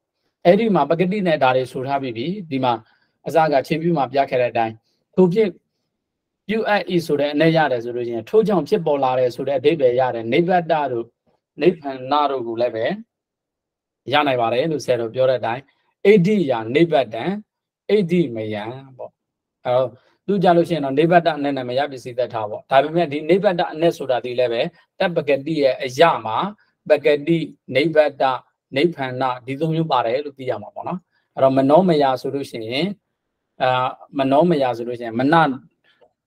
အဲ့ဒီမှာပကတိနဲ့ဒါတွေဆိုထားပြီးပြီဒီမှာ အစကချင်းပြမှာပြခဲ့တဲ့အတိုင်းထိုဖြစ်ပြုအပ်ဤဆိုတဲ့အနေရတယ်ဆိုလို့ချင်းထို့ကြောင့်ဖြစ်ပေါ်လာတယ်ဆိုတဲ့အဓိပ္ပာယ်ရတယ်နိဗ္ဗတတို့နိဗ္ဗာန်တို့ကိုလည်းပဲရနိုင်ပါတယ်လို့ဆရာတော်ပြောတဲ့အတိုင်းအိဋ္ဌိယာနိဗ္ဗတံအိဋ္ဌိမယံပေါ့အဲတော့သူကြလို့ရှိရင်တော့နိဗ္ဗတအနဲ့နဲ့မရပစ္စည်းသက်ထားပေါ့ဒါပေမဲ့ဒီနိဗ္ဗတအနဲ့ဆိုတာဒီလည်းပဲတပ်ပကတိရဲ့အရမှာပကတိနိဗ္ဗတနိဗ္ဗာန်ဒီသုံးမျိုးပါတယ်လို့သိရမှာပေါ့နော်အဲ့တော့မနောမယဆိုလို့ရှိရင် အာမနောမယဆိုလို့ရှိရင်မန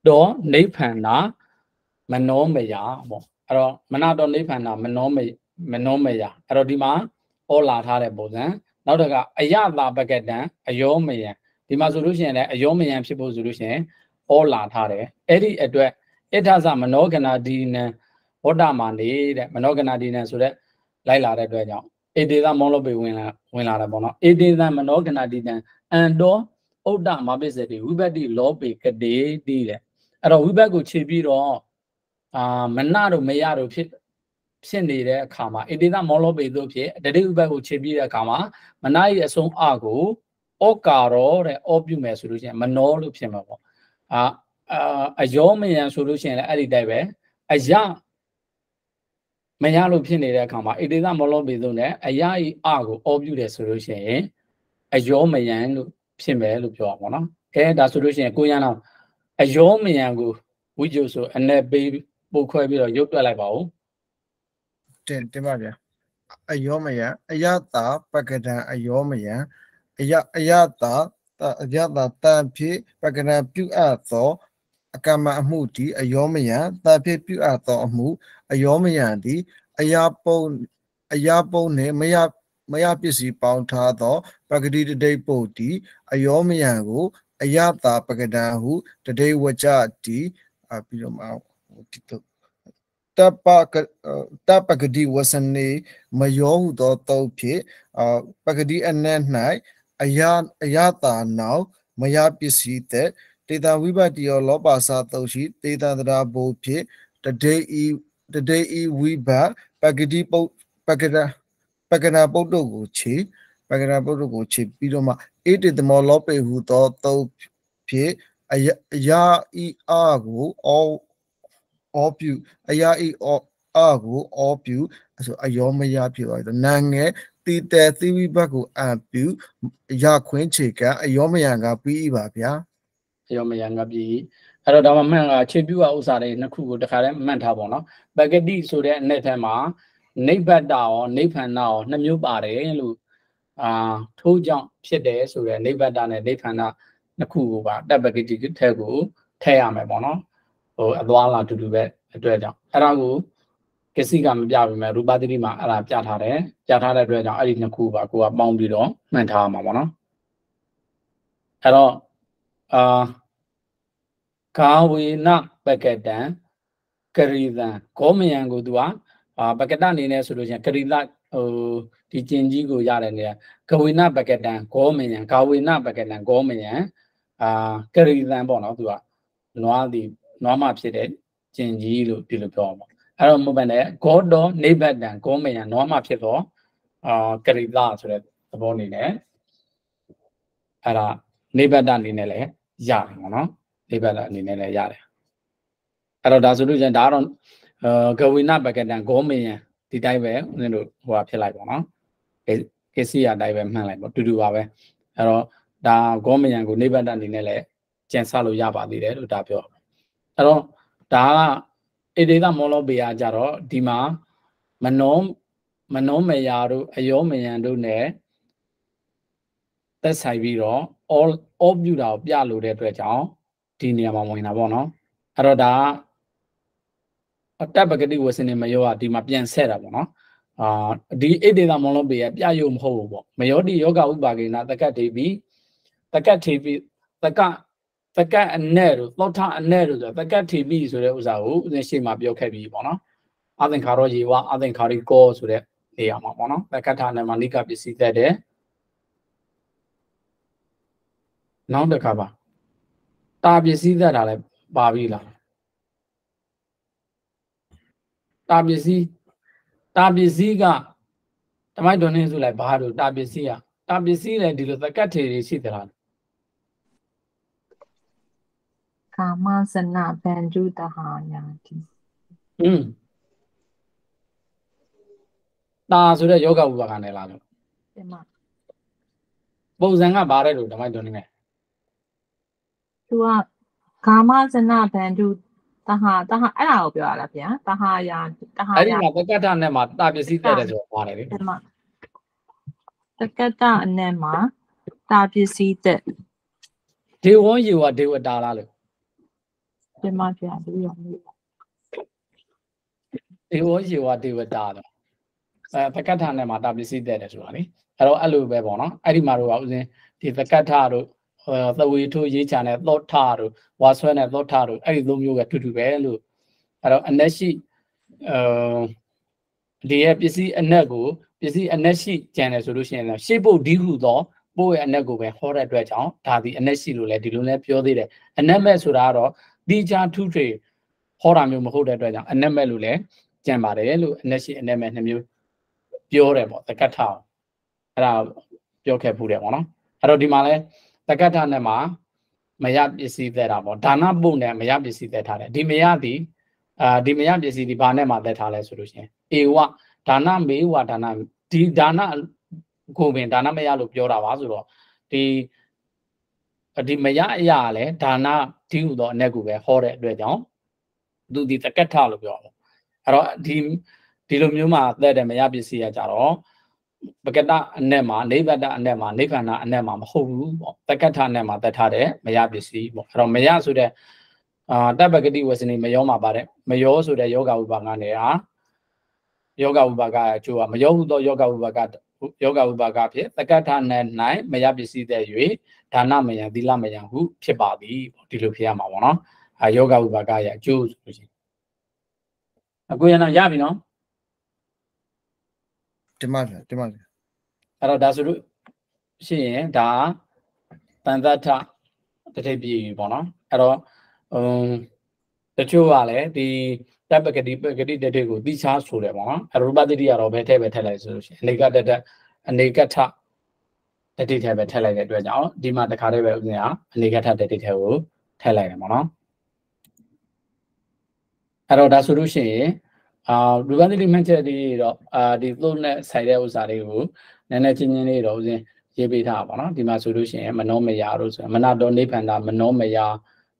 တော်နိဗ္ဗာန်မနောမယပေါ့အဲ့တော့မနတော်နိဗ္ဗာန်မနောမမနောမယအဲ့တော့ဒီမှာဟောလာထားတဲ့ပုံစံနောက်တစ်ခါအယတာပကတံအယောမယံဒီမှာဆိုလို့ရှိရင်လည်းအယောမယံဖြစ်ဖို့ဆိုလို့ရှိရင်ဟောလာထားတယ်အဲ့ဒီအတွက်ဣထသမနောကနာဒီနံဝတ္တမာနေတဲ့မနောကနာဒီနံဆိုတဲ့လိုက်လာတဲ့အတွက်ကြောင့်ဧတေသမောလောပေဝင်လာဝင်လာတယ်ပေါ့နော်ဧတေသမနောကနာဒီနံအန်တော် ဥဒ္ဒမပစ္စတိဝိပတ္တိလောပေကတိတိတဲ့အဲ့တော့ဝိဘတ်ကိုခြေပြီးတော့အာမနတို့မရတို့ဖြစ်ဖြစ်နေတဲ့အခါမှာဣတိသမောလောပေတို့ဖြစ်တတိဥပတ်ကိုခြေပြီးတဲ့အခါမှာမနရဲ့အဆုံးအကိုဩကာရောတဲ့ဩပြုမယ်ဆိုလို့ရှိရင်မနောလို့ဖြစ်မှာပေါ့အာအယောမယံဆိုလို့ရှိရင်လည်းအဲ့ဒီတိုက်ပဲအယမရလို့ဖြစ်နေတဲ့အခါမှာဣတိသမောလောပေတို့ ਨੇ အယဤအကိုဩပြုတယ်ဆိုလို့ရှိရင်အယောမယံလို့ ဖြစ်မယ်လို့ပြောပါဘောနော်အဲဒါဆိုလို့ရှိရင်ကိုရန်တော့အယောမယံကိုဝိကျုဆိုအနေပေးပုတ်ခွဲပြီးတော့ရုပ်တွက်လိုက်ပါဦးတင်တင်ပါဗျာအယောမယံအယတာပကဒံအယောမယံအယအယတာအယတာတန်ဖြစ်ပကဒံပြုအပ်သောအကမ္မအမှုဒီအယောမယံတန်ဖြစ်ပြုအပ်သောအမှုအယောမယံဒီအယပုံအယပုံနဲ့မယမယပစ္စည်းပေါင်းထားသောပ ဂတိတတိပုတ်ဒီအယောမယံကိုအယတာပကဒံဟုတတိဝကြတိအပြီးတော့မှဒီတော့တပကတပကတိဝဆနေမယောဟုသောတုတ်ဖြစ်အပကတိအနက်၌အယအယတာနောက်မယပစ္စည်းတဲ့တေတာဝိပတ္တိယောလောပါစာတုတ်ရှိတေတာတရာဘို့ဖြစ်တဒေဤတဒေဤဝိဘပကတိပုတ်ပကဒပကနာပုတ်တို့ကိုခြေ ပကနာပုတ်တို့ကိုခြေပြီးတော့မှအေတေတမောလောပေဟုသောတုတ်ဖြစ်အယအယဤအာကိုအောအောပြုအယဤအောအာကိုအောပြုဆိုအယောမယဖြစ်သွားတယ်နာငယ်တီတဲသီဝိဘတ်ကိုအပြုရခွင်းခြေကအယောမယံကပြီးပါဗျာရောမယံငါပြီအဲ့တော့ဒါမှမှန်ကခြေပြူဥစ္စာတွေနှစ်ခုကိုတခါတည်းမှတ်ထားပါတော့ပဂတိဆိုတဲ့အနှစ်ထဲမှာနိဗ္ဗတရောနိဗ္ဗာန်ရောနှစ်မျိုးပါတယ်လို့ အာထိုးကြောင့်ဖြစ်တယ်ဆိုတဲ့နိဗ္ဗတနဲ့နိဗ္ဗာန်နှစ်ခုကိုပါတပ်ပဂတိထဲကိုထည့်ရမယ်ပေါ့နော်ဟိုအသွားလာတူတူပဲအတွက်ကြောင့်အဲ့ဒါကိုကစီကမပြပါမယ်ရူပတိမှာအဲ့ဒါပြထားတယ်ပြထားတဲ့အတွက်ကြောင့်အဲ့ဒီနှစ်ခုပါကိုကပေါင်းပြီးတော့မှန်ထားမှာပေါ့နော်အဲ့တော့အာကာဝေနပကတံကရိတံဂောမယံကိုသူကအာပကတအနေနဲ့ဆိုလို့ရှိရင်ကရိတဟို ဒီကျင်ကြီးကိုရတဲ့နေရာကဝေနပကတံဂောမယံကာဝေနပကတံဂောမယံအာကရိတံပေါ့နော်သူကနွားဒီနွားမဖြစ်တဲ့ကျင်ကြီးလို့ဒီလိုပြောအောင်အဲ့တော့မဟုတ်ပါနဲ့ဂောတော်နိဗ္ဗတံဂောမယံနွားမဖြစ်တော့အာကရိတဆိုတဲ့သဘောအနေနဲ့အဲ့ဒါနိဗ္ဗတအနေနဲ့လည်းရတယ်ပေါ့နော်နိဗ္ဗတအနေနဲ့လည်းရတယ်အဲ့တော့ဒါဆိုလို့ကျန်ဒါကတော့ဂဝိနပကတံဂောမယံဒီတိုင်းပဲဦးဇင်းတို့ဟိုဟာဖြစ်လိုက်ပေါ့နော် ကေစီရတိုင်းပဲမှန်လိုက်ပေါ့တူတူပါပဲအဲ့တော့ဒါဂောမယံကိုနိဗ္ဗတအနေနဲ့လည်းကျန်ဆလို့ရပါသေးတယ်လို့ဒါပြောအဲ့တော့ဒါကဧဒေသမောလောပေယကြတော့ဒီမှာမနောမနောမယာတို့အယောမယံတို့ ਨੇ သက်ဆိုင်ပြီးတော့ all all ပြူတာကိုပြလို့တဲ့အတွက်ကြောင့်ဒီနေရာမှာဝင်တာပေါ့နော်အဲ့တော့ဒါအတ္တပဂတိဝစနေမယောကဒီမှာပြန်ဆက်တာပေါ့နော် အာဒီဣဒေသမလောပေကပြယုံမဟုတ်ဘူးပေါ့မယောတိယောဂဥပါကေနတက္ကတေပိတက္ကထေပိတက္ကတက္ကအနဲ့တို့သောထအနဲ့တို့ဆိုတက္ကထေပိဆိုတဲ့ဥစ္စာကိုဦးဇင်းရှေ့မှာပြောခဲ့ပြီးပေါ့နော်အသင်္ခါရောယေဝအသင်္ခါရိကောဆိုတဲ့နေရာမှာပေါ့နော်တက္ကထာနဲ့မနိကပစ္စည်းသက်တဲ့နောက်တစ်ခါပါတာပစ္စည်းသက်တာလည်းပါပြီလားတာပစ္စည်း တာပစ္စည်းကတမိုက်တော်နေဆိုလိုက်ဘာလို့တာပစ္စည်းကတာပစ္စည်းလည်းဒီလိုသကတ်ထေတွေရှိသလားကာမစနဗန္ဓုတဟာယာတိอืมတာဆိုတဲ့ယောဂဝိပါကနဲ့လားလို့ဒီမှာပုံစံကဘာလဲလို့တမိုက်တော်နေလဲသူကကာမစနဗန္ဓု တဟာတဟာအဲ့ဒါကိုပြောရလားဗျာတဟာယာတဟာအဲ့ဒီယာမှာသကတ်ထနဲ့မှာတာပစ္စည်းတက်တယ်ဆိုတော့ဘာလဲလေဒီမှာတက္ကတအနက်မှာတာပစ္စည်းသက်ဒေဝောယေဝဒေဝတာလားလို့ဒီမှာပြပြီးရမယ်ဒေဝောယေဝဒေဝတာတော့အဲသကတ်ထနဲ့မှာတာပစ္စည်းတက်တယ်ဆိုတာလေအဲ့တော့အဲ့လိုပဲပေါ့နော်အဲ့ဒီမှာတော့ဥစဉ်ဒီသကတ်ထတို့ဟော သဝေထိုးရေးချာနဲ့သောထတို့ဝါဆွဲနဲ့သောထတို့အဲ့ဒီသုံးမျိုးပဲတူတူပဲလို့အဲ့တော့အနက်ရှိအဲဒီရဲ့ပစ္စည်းအနက်ကိုပစ္စည်းအနက်ရှိကြံတယ်ဆိုလို့ရှိရင်တော့ရှေ့ဖို့ဒီဟုသောပို့ရဲ့အနက်ကိုပဲဟောတဲ့အတွက်ကြောင့်ဒါဒီအနက်ရှိလို့လဲဒီလိုလဲပြောသေးတယ်အနက်မဲ့ဆိုတာကတော့ဒီချာထုတွေဟောတာမျိုးမဟုတ်တဲ့အတွက်ကြောင့်အနက်မဲ့လို့လဲကြံပါတယ်လို့အနက်ရှိအနက်မဲ့နှစ်မျိုးပြောတယ်ပေါ့တက္ကထအောင်အဲ့ဒါပြောခဲ့ဖူးတယ်ပေါ့နော်အဲ့တော့ဒီမှာလဲ တက္ကထနဲ့မှာမရပစ္စည်းသက်တာပေါ့ဒါနပုတ်နဲ့မရပစ္စည်းသက်ထားတယ်ဒီမရသည်အာဒီမရပစ္စည်းဒီဘာနဲ့မှသက်ထားလဲဆိုလို့ရှိရင်ဧဝဒါနမေဝဒါနဒီဒါနကိုပင်ဒါနမရလို့ပြောတာပါဆိုတော့ဒီဒီမရအရာလဲဒါနဒီဟုသောအ내ကိုပဲဟောတဲ့အတွက်ကြောင့်သူဒီတက္ကထလို့ပြောတယ်အဲ့တော့ဒီဒီလိုမျိုးမှာသက်တယ်မရပစ္စည်းရကြတော့ ပကတအနက်မှာနိဗ္ဗတအနက်မှာနိဗ္ဗာန်အနက်မှာမဟုတ်ဘူးပေါ့တက္ကဋ္ဌအနက်မှာတတ်ထားတဲ့မယပစ္စည်းပေါ့အဲ့တော့မယဆိုတဲ့အာတပ်ပကတိဝဆနေမယောမှာပါတဲ့မယောဆိုတဲ့ယောဂဥပါကနဲ့ဟာယောဂဥပါကအကျိုးကမယောဟုသောယောဂဥပါကယောဂဥပါကဖြစ်တက္ကဋ္ဌနဲ့၌မယပစ္စည်းတဲ့၍ဒါနမယသီလမယဟုဖြစ်ပါသည်ပေါ့ဒီလိုဖြစ်ရမှာပေါ့နော်အာယောဂဥပါကရဲ့အကျိုးဆိုလို့ရှိရင်အခုရအောင်ရပြီနော် ဒီမှာဗျာဒီမှာဗျာအဲ့တော့ဒါဆိုလို့ရှိရင်ဒါတန်သတ္ထတတိပြီပေါ့နော်အဲ့တော့ဟိုတချို့ကလည်းဒီတပ်ပကတိပကတိတတိကိုတိချားဆိုတယ်ပေါ့နော်အရူပတတိကတော့ဘယ်ထဲပဲထည့်လိုက်ဆိုလို့ရှိရင်အနေကတတအနေကထတတိထဲပဲထည့်လိုက်တဲ့အတွက်ကြောင့်ဒီမှာတခါတည်းပဲဥစဉ်ဟာအနေကထတတိထဲကိုထည့်လိုက်တယ်ပေါ့နော်အဲ့တော့ဒါဆိုလို့ရှိရင် အာရူပတတိမှတ်ချက်တွေတော့အာဒီသို့နဲ့ဆိုင်တဲ့ဥစ္စာတွေကိုနည်းနည်းချင်းချင်းလေးတော့ဥစဉ်ရေးပေးထားပါတော့ဒီမှာဆိုလို့ရှိရင်မနောမယာတို့ဆိုမနတော်နိဗ္ဗာန်တာမနောမယာ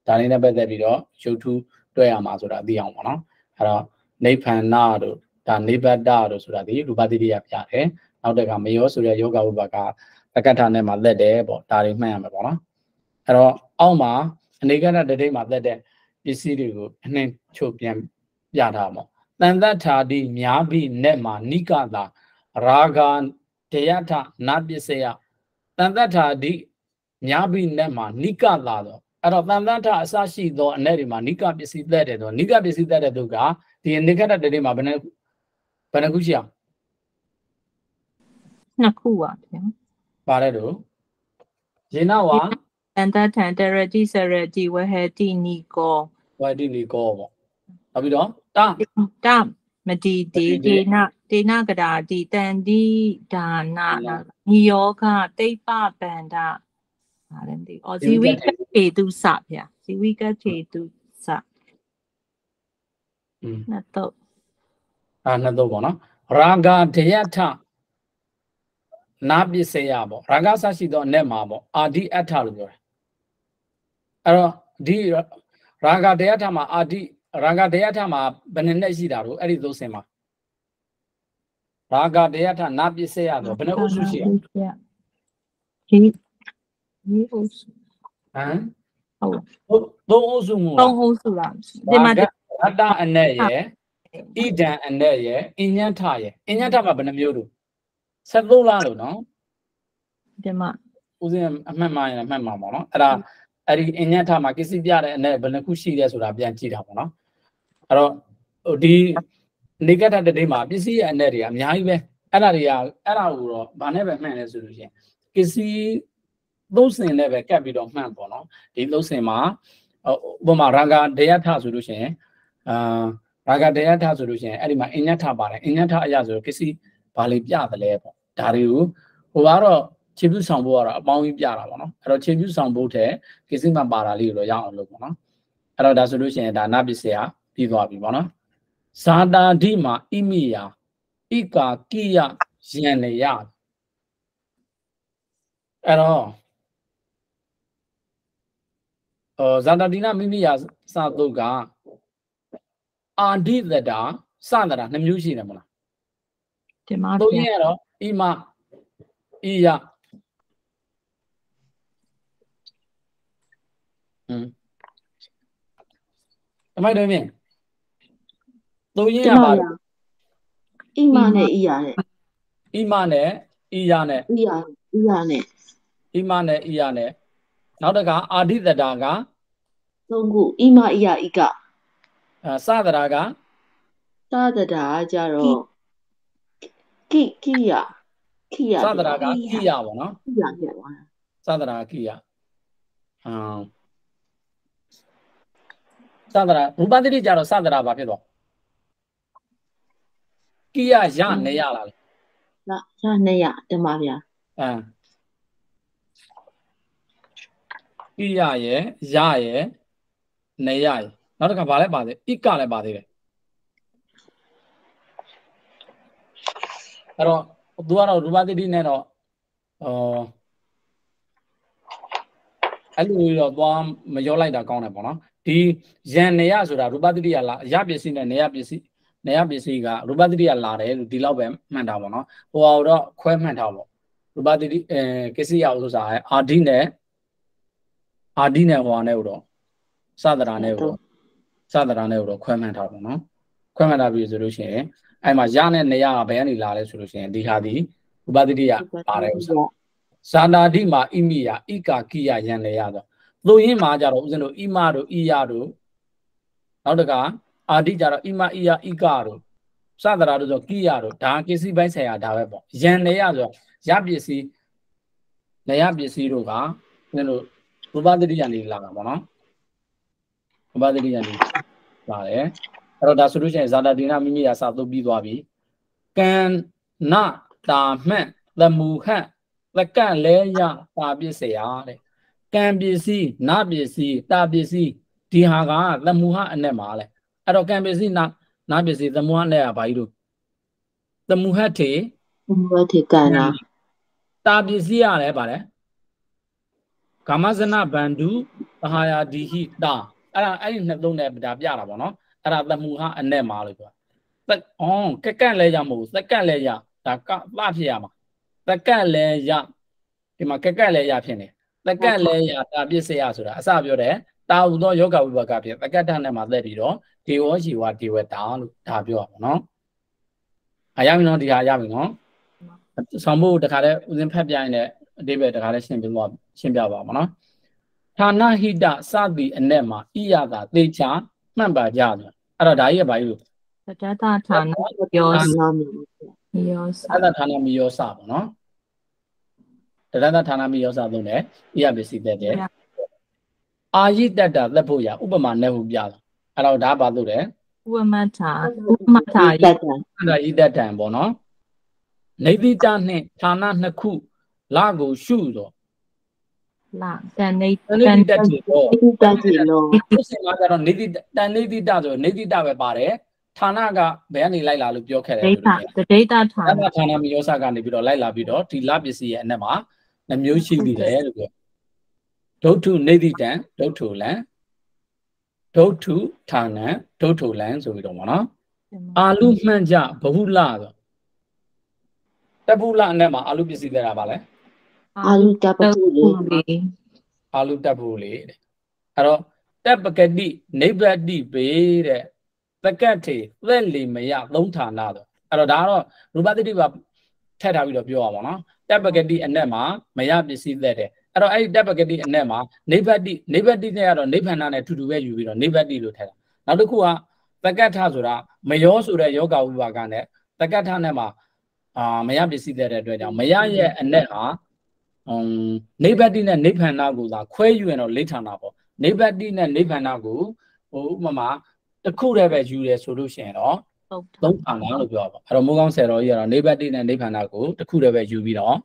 ဒါလေးနဲ့ပတ်သက်ပြီးတော့ရုပ်ထုတွဲရမှာဆိုတာသိအောင်ပေါ့နော်အဲ့တော့နိဗ္ဗာန်တို့ဒါနိဗ္ဗတတို့ဆိုတာဒီရူပတိရိယပြတယ်နောက်တစ်ခါမယောဆိုတဲ့ယောဂဝိပါကတက္ကဋ္ဌနဲ့မှာသက်တယ်ပေါ့ဒါတွေမှတ်ရမှာပေါ့နော်အဲ့တော့အောက်မှာအနေကတတတိမှာသက်တဲ့ပစ္စည်းတွေကိုအနှင်းချုပ်ပြန်ပြထားမှာ တန်တ္ထာတိများပြီးနဲ့မှာနိကတာရာဂာတယထနာပစ္စယတန်တ္ထာတိများပြီးနဲ့မှာနိကတာတော့အဲ့တော့တန်တ္ထာအစရှိသောအ내တွေမှာနိကပစ္စည်းသက်တယ်ဆိုနိကပစ္စည်းသက်တဲ့သူကဒီနိကတတတိမှာဘယ်နှဘယ်နှခုရှိအောင်နှစ်ခုပါဗျာပါတယ်တို့ယေနဝါတန်တထန်တရတိစရတိဝဟတိနိကောဝါတိလီကောပေါ့နောက်ပြီးတော့ တ တမတိတေဒေနဒေနကရာတိတန်တိဒါနနိယောဂတိပ္ပဗန္ဒဟာလည်းမသိအော်ဇီဝိကထေတုစဗျာဇီဝိကထေတုစ อืม နှစ်တော့ အာနှစ်တော့ပေါ့နော်ရာဂဒယထနာပစ္စယပေါ့ရာဂဆရှိသောအ내မှာပေါ့အာဒီအထလို့ပြောတယ် အဲ့တော့ဒီရာဂတရားထမှာအာဒီ ရာဂတရားထမှာဘယ်နှစ်နဲ့ရှိတာတော့အဲ့ဒီသုံးစင်မှာရာဂတရားထနာပစ္စယတော့ဘယ်နှအုပ်စုရှိရဒီဒီအုပ်စုဟမ်ဟုတ်သုံးအုပ်စုမူသုံးအုပ်စုလားဒီမှာရတ္တအနဲ့ရယ်ဣဒံအနဲ့ရယ်အညံထရယ်အညံထမှာဘယ်နှမျိုးတို့73လားလို့နော်ဒီမှာဦးဇင်းအမှတ်မှန်ရင်အမှတ်မှန်ပါနော်အဲ့ဒါအဲ့ဒီအညံထမှာကိစ္စပြတဲ့အနဲ့ဘယ်နှခုရှိလဲဆိုတာပြန်ကြည့်တာပေါ့နော် အဲ့တော့ဟိုဒီနေကတတတိမှာပစ္စည်းရဲ့အနဲ့တွေကအများကြီးပဲအဲ့ဒါတွေကအဲ့ဒါကိုတော့ဘာနဲ့ပဲမှန်လဲဆိုလို့ရှိရင်ပစ္စည်းသုံးစင်နဲ့ပဲကပ်ပြီးတော့မှန်ပေါ့နော်ဒီသုံးစင်မှာဟိုဥပမာရာဂဒေယထဆိုလို့ရှိရင်အာရာဂဒေယထဆိုလို့ရှိရင်အဲ့ဒီမှာအညတ်ထပါတယ်အညတ်ထအရာဆိုတော့ပစ္စည်းဘာလေးပြတယ်လဲပေါ့ဒါတွေကိုဟိုကတော့ခြေပြုဆောင်ဖို့ကတော့အပေါင်းကြီးပြတာပေါ့နော်အဲ့တော့ခြေပြုဆောင်ဖို့တဲ့ပစ္စည်းမှပါတာလေးကိုတော့ရအောင်လုပ်ပေါ့နော်အဲ့တော့ဒါဆိုလို့ရှိရင်ဒါနပစ္စယ ပြီးသွားပြီပေါ့နော်ဇာတာဓိမှာဣမိယာဣကာကိယယံနေယအဲ့တော့အော်ဇာတာတိနာမိမိယာစတုတ်ကအာဒိတတာစတတာနှစ်မျိုးရှိတယ်မလားဒီမှာသုံးပြရတော့ဣမဣယဟမ်အမိုက်တယ်မြင် သုံးရကျကမပါရအိမနဲ့ဣယာနဲ့ဣမနဲ့ဣယနဲ့ဣယာဣယာနဲ့ဣမနဲ့ဣယနဲ့နောက်တကအာဒိတတာကသုံးခုဣမဣယာဣကအဲစတတာကသာတတာကြတော့ကိကိယခိယစတတာကကိယပေါ့နော်ခိယပြသွားတာစသရာကိယအမ်စသရာရူပတိတိကြတော့စသရာဘာဖြစ်တော့ ကိယရနေရလားလေလာရနဲ့ရတမဗျာအမ်ကိယရဲ့ရရဲ့နေရရဲ့နောက်တစ်ခါဘာလဲပါသေးဣကလည်းပါသေးတယ်အဲ့တော့သူကတော့ရူပတိတိနဲ့တော့အော်အဲ့လိုတော့သွားမရောလိုက်တာကောင်းတယ်ပေါ့နော်ဒီယံနေရဆိုတာရူပတ္တိယလာအရပစ္စည်းနဲ့နေရပစ္စည်း နေရပစ္စည်းကရူပတ္တိယလာတယ်လို့ဒီလောက်ပဲမှတ်တာပေါ့နော်ဟိုဟာတော့ခွဲမှတ်တာပေါ့ရူပတ္တိအဲကစ္စည်းယဥစ္စာအာဒိနဲ့အာဒိနဲ့ဟိုဟာနဲ့တော့စသရာနဲ့တော့စသရာနဲ့တော့ခွဲမှတ်တာပေါ့နော်ခွဲမှတ်တာပြီဆိုလို့ရှိရင်အဲ့မှာရနဲ့နေရကဘယ်ကနေလာလဲဆိုလို့ရှိရင်ဒီဟာဒီရူပတ္တိယပါတယ်ဥစ္စာဇာနာတိမှာဣမိယဣကာကိယယံလေရတော့သို့ရင်းမှာကြတော့ဦးဇင်းတို့ဣမတို့ဣယတို့နောက်တက အာတိကြတော့ဣမဣယဣကာတို့စသရာတို့ဆိုကိယတို့ဒါကိစ္စည်းပိုင်းဆိုင်ရာဒါပဲပေါ့ယံလေရဆိုရပစ္စည်းလေရပစ္စည်းတို့ကဦးဇင်းတို့ရူပတတိယနေလာတာပေါ့နော်ရူပတတိယနေလာတယ်အဲ့တော့ဒါဆိုလို့ရှိရင်ဇာတာတိနာမိမိရာစသုတ်ပြီးသွားပြီကံနတာမှန်သမူဟတ်လကန့်လဲရတာပစ္စယတဲ့ကံပစ္စည်းနပစ္စည်းတာပစ္စည်းဒီဟာကသမူဟအနဲ့မှာလဲ အဲ့တော့ကံပစ္စည်းနနပစ္စည်းသမူဟနဲ့ကဘာကြီးတို့သမူဟထေဘုရားထေကန္နာတာပစ္စည်းရလဲဗါလဲကာမဇနဗန္ဓုသဟာယာဒီဟိတာအဲ့ဒါအဲ့ဒီနှစ်သုံးနဲ့ဒါပြတာပေါ့နော်အဲ့ဒါသမူဟအနဲ့မှာလို့ပြောသက်အော်ကက်ကန့်လဲရမဟုတ်ဘူးသက်ကန့်လဲရဒါကသဖြစ်ရမှာသက်ကန့်လဲရဒီမှာကက်ကန့်လဲရဖြစ်နေသက်ကန့်လဲရတာပစ္စယဆိုတာအစပြောတယ် တာဟုသောယောဂဝိပါကဖြစ်သက်ကတ္တနဲ့မှာသက်ပြီးတော့ဒေဝရှိဝဒေဝတာလို့ဒါပြောရမှာနော်အရပြီနော်ဒီဟာရပြီနော်ဆောင်ဖို့တခါလဲဦးစင်းဖတ်ပြရင်လည်းအတိပ္ပယ်တခါလဲရှင်းပြသွားရှင်းပြပါမှာနော်ဌာနဟိတစသည်အ내မှာဣယတာသေချာမှတ်ပါကြတယ်အဲ့တော့ဒါကြီးကဘာကြီးလို့တတတာဌာနယောနာမည်ယောစအတ္တဌာနမီယောစပေါ့နော်တရတဌာနမီယောစသုံးတယ်ဣယပစ္စည်းတဲ့တဲ့ အာယိတတ္တသက်ဖို့ရဥပမာနဲ့ဟုပြတာအဲ့တော့ဒါပါလို့တယ်ဥပမထာဥပမထာတယေတ်တန်အတ္တဣတတံပေါ့နော်နေတိတနှင့်ဌာနနှစ်ခုလကိုရှုတော့လာတန်နေတဏိတတ္တိတော့ဒီတတ်ကြည့်လို့ဒီစင်ကကြတော့နေတိတန်နေတိတဆိုနေတိတပဲပါတယ်ဌာနကဘယ်ကနေလိုက်လာလို့ပြောခဲ့တယ်ဒိလို့ဋ္ဌပြောတဒိဋ္ဌဌာအဲ့နဒါဌာနမီယောစကနေပြီးတော့လိုက်လာပြီးတော့ဒီလပစ္စည်းရဲ့အနက်မှာနှမျိုးရှိသေးတယ်လို့ပြော ဒဒုဋ္ဌုနေတိတံဒုဋ္ဌုလံဒုဋ္ဌုဌာနံဒုဋ္ဌုလံဆိုပြီးတော့ဗောနော်အာလူမှန်ကြဘဟုလဆိုတပုလအနဲ့မှာအာလူပစ္စည်းတဲ့တာပါလဲအာလူတပပုလေအာလူတက်ဖို့လေတဲ့အဲ့တော့တက်ပကတိနိဗ္ဗတိပေတဲ့တကတ်ထေသက်လီမယသုံးဌာနဆိုအဲ့တော့ဒါကတော့ရူပသတိပါထည့်ထားပြီးတော့ပြောရပါတော့နော်တက်ပကတိအနဲ့မှာမယပစ္စည်းသက်တယ် အဲ့တော့အဲ့ဒီတက်ပကတိအနဲ့မှာနိဗ္ဗတိနိဗ္ဗတိနဲ့ကတော့နိဗ္ဗာန်နဲ့ထူတူပဲယူပြီးတော့နိဗ္ဗတိလို့ထည့်တာနောက်တစ်ခုကတကတ်ထဆိုတာမယောဆိုတဲ့ယောဂဝိပါကနဲ့တကတ်ထနဲ့မှာအာမယပစ္စည်းသက်တဲ့အတွက်ကြောင့်မယရဲ့အနဲ့ဟာအမ်နိဗ္ဗတိနဲ့နိဗ္ဗာန်ကိုသာခွဲယူရင်တော့လိဋ္ဌာနာပေါ့နိဗ္ဗတိနဲ့နိဗ္ဗာန်ကိုဟိုဥပမာတစ်ခုတည်းပဲယူတယ်ဆိုလို့ရှိရင်တော့ဟုတ်သုံးဌာနာလို့ပြောပါအဲ့တော့မိုးကောင်းဆယ်တော်ကြီးကတော့နိဗ္ဗတိနဲ့နိဗ္ဗာန်ကိုတစ်ခုတည်းပဲယူပြီးတော့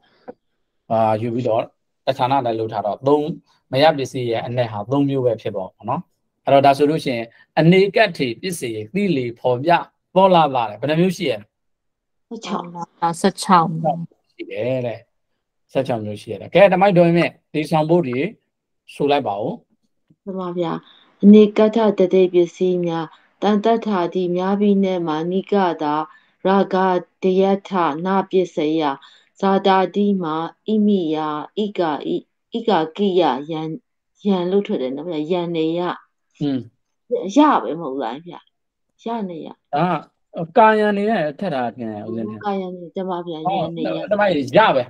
အာယူပြီးတော့ တဌာနာလည်းလို့ထားတော့သုံးမယပစ္စည်းရဲ့အနဲ့ဟာသုံးမျိုးပဲဖြစ်ပေါ့နော်အဲ့တော့ဒါဆိုလို့ရှိရင်အနေကတ်ထေပစ္စည်းသီလေဖော်ပြပေါ်လာလာတယ်ဘယ်နှမျိုးရှိရလဲဟုတ်ချောင်း16ရှိတယ်တဲ့16မျိုးရှိရတယ်ကဲဓမ္မိုက်တော်မြင့်ဒီဆောင်ဖို့တွေဆိုလိုက်ပါဦးသမာဗျာအနေကထတတိပစ္စည်းများတန်တ္ထာတိများပြီးနဲ့မာနိကတာရာဂတယထနာပစ္စယ ဇာတာတိမှာဣမိယဣကာဣဣကာကိယယံယံလို့ထွက်တယ်နော်ဗျာယံနေယอืมရပဲမဟုတ်လားဗျာရနေရဒါကကာယံနေနဲ့ထက်တာပြန်ဦးဇင်းနဲ့ကာယနေတမဗျာယံနေရဓမ္မိုက်ရပဲ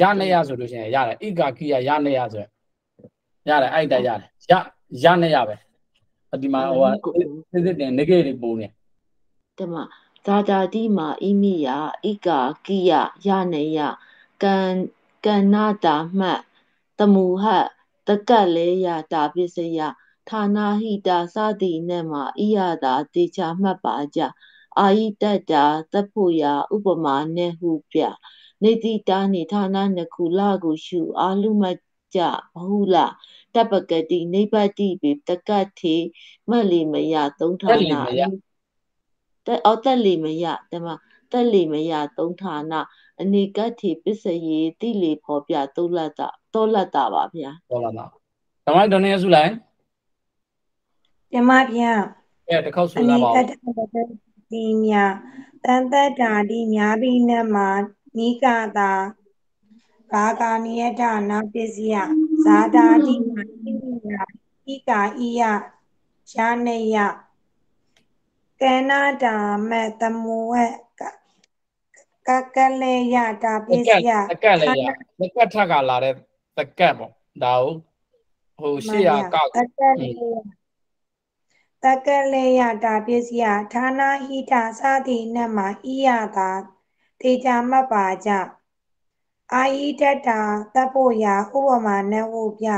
ရနေရဆိုလို့ရှိရင်ရတယ်ဣကာကိယရနေရဆိုရင်ရတယ်အဲ့တက်ရတယ်ရရနေရပဲအဒီမှာဟိုကစစ်စစ်တင်နေကေတွေပုံနေတမ ဇာတာတိမှာဣမိယဣကာကိယယနေယကံကန္နာတာမှတ်တမူဟတကတ်လေယတာပစ္စယဌာနာဟိတာစသည်နဲ့မှာဣယတာတေချာမှတ်ပါကြအာယိတတ္တာသတ်ဖို့ရာဥပမာနဲ့ဟုပြနေတိတာနိဌာနနှစ်ခုလကိုရှုအာလူမကြဘဟုလတပ္ပကတိနိဗ္ဗတိပိတကတ်ထေမတ်လီမယသုံးဌာတက်လီနမရ တက်အော်တက်လီမယတမတက်လီမယသုံးဌာနအနေကတ်ထေပစ္စယေတိလီဖော်ပြသုံးလတ်တာတောလတ်တာပါဗျာဟောလာတာဓမ္မိုက်တော်နေစုလိုက်ပြမဗျာအဲတစ်ခေါက်အဆိုနိလာပါကဦးတတိမြတန်တတ္တာတိများပြီးနဲ့မှာနိကာတာဘာကာနိယတနာပစ္စယဇာတာတိမှာဣမိယဣကာဣယရှာနေယ ကေနာတာမေတမောဝကကကလေယတာပတစ္စကတ်ယတကတ်လည်းရတကတ်ထက်ကလာတဲ့တကတ်ပေါ့ဒါဟုတ်ဟိုရှေ့ရကောက်တကလေယတကလေယတာပစ္စယဌာနာဟိတာစသည်နဲ့မှာဣယတာတေချာမတ်ပါကြအာယိတတ္တာသတ်ဖို့ရာဥပမာနဲ့ဟုပြ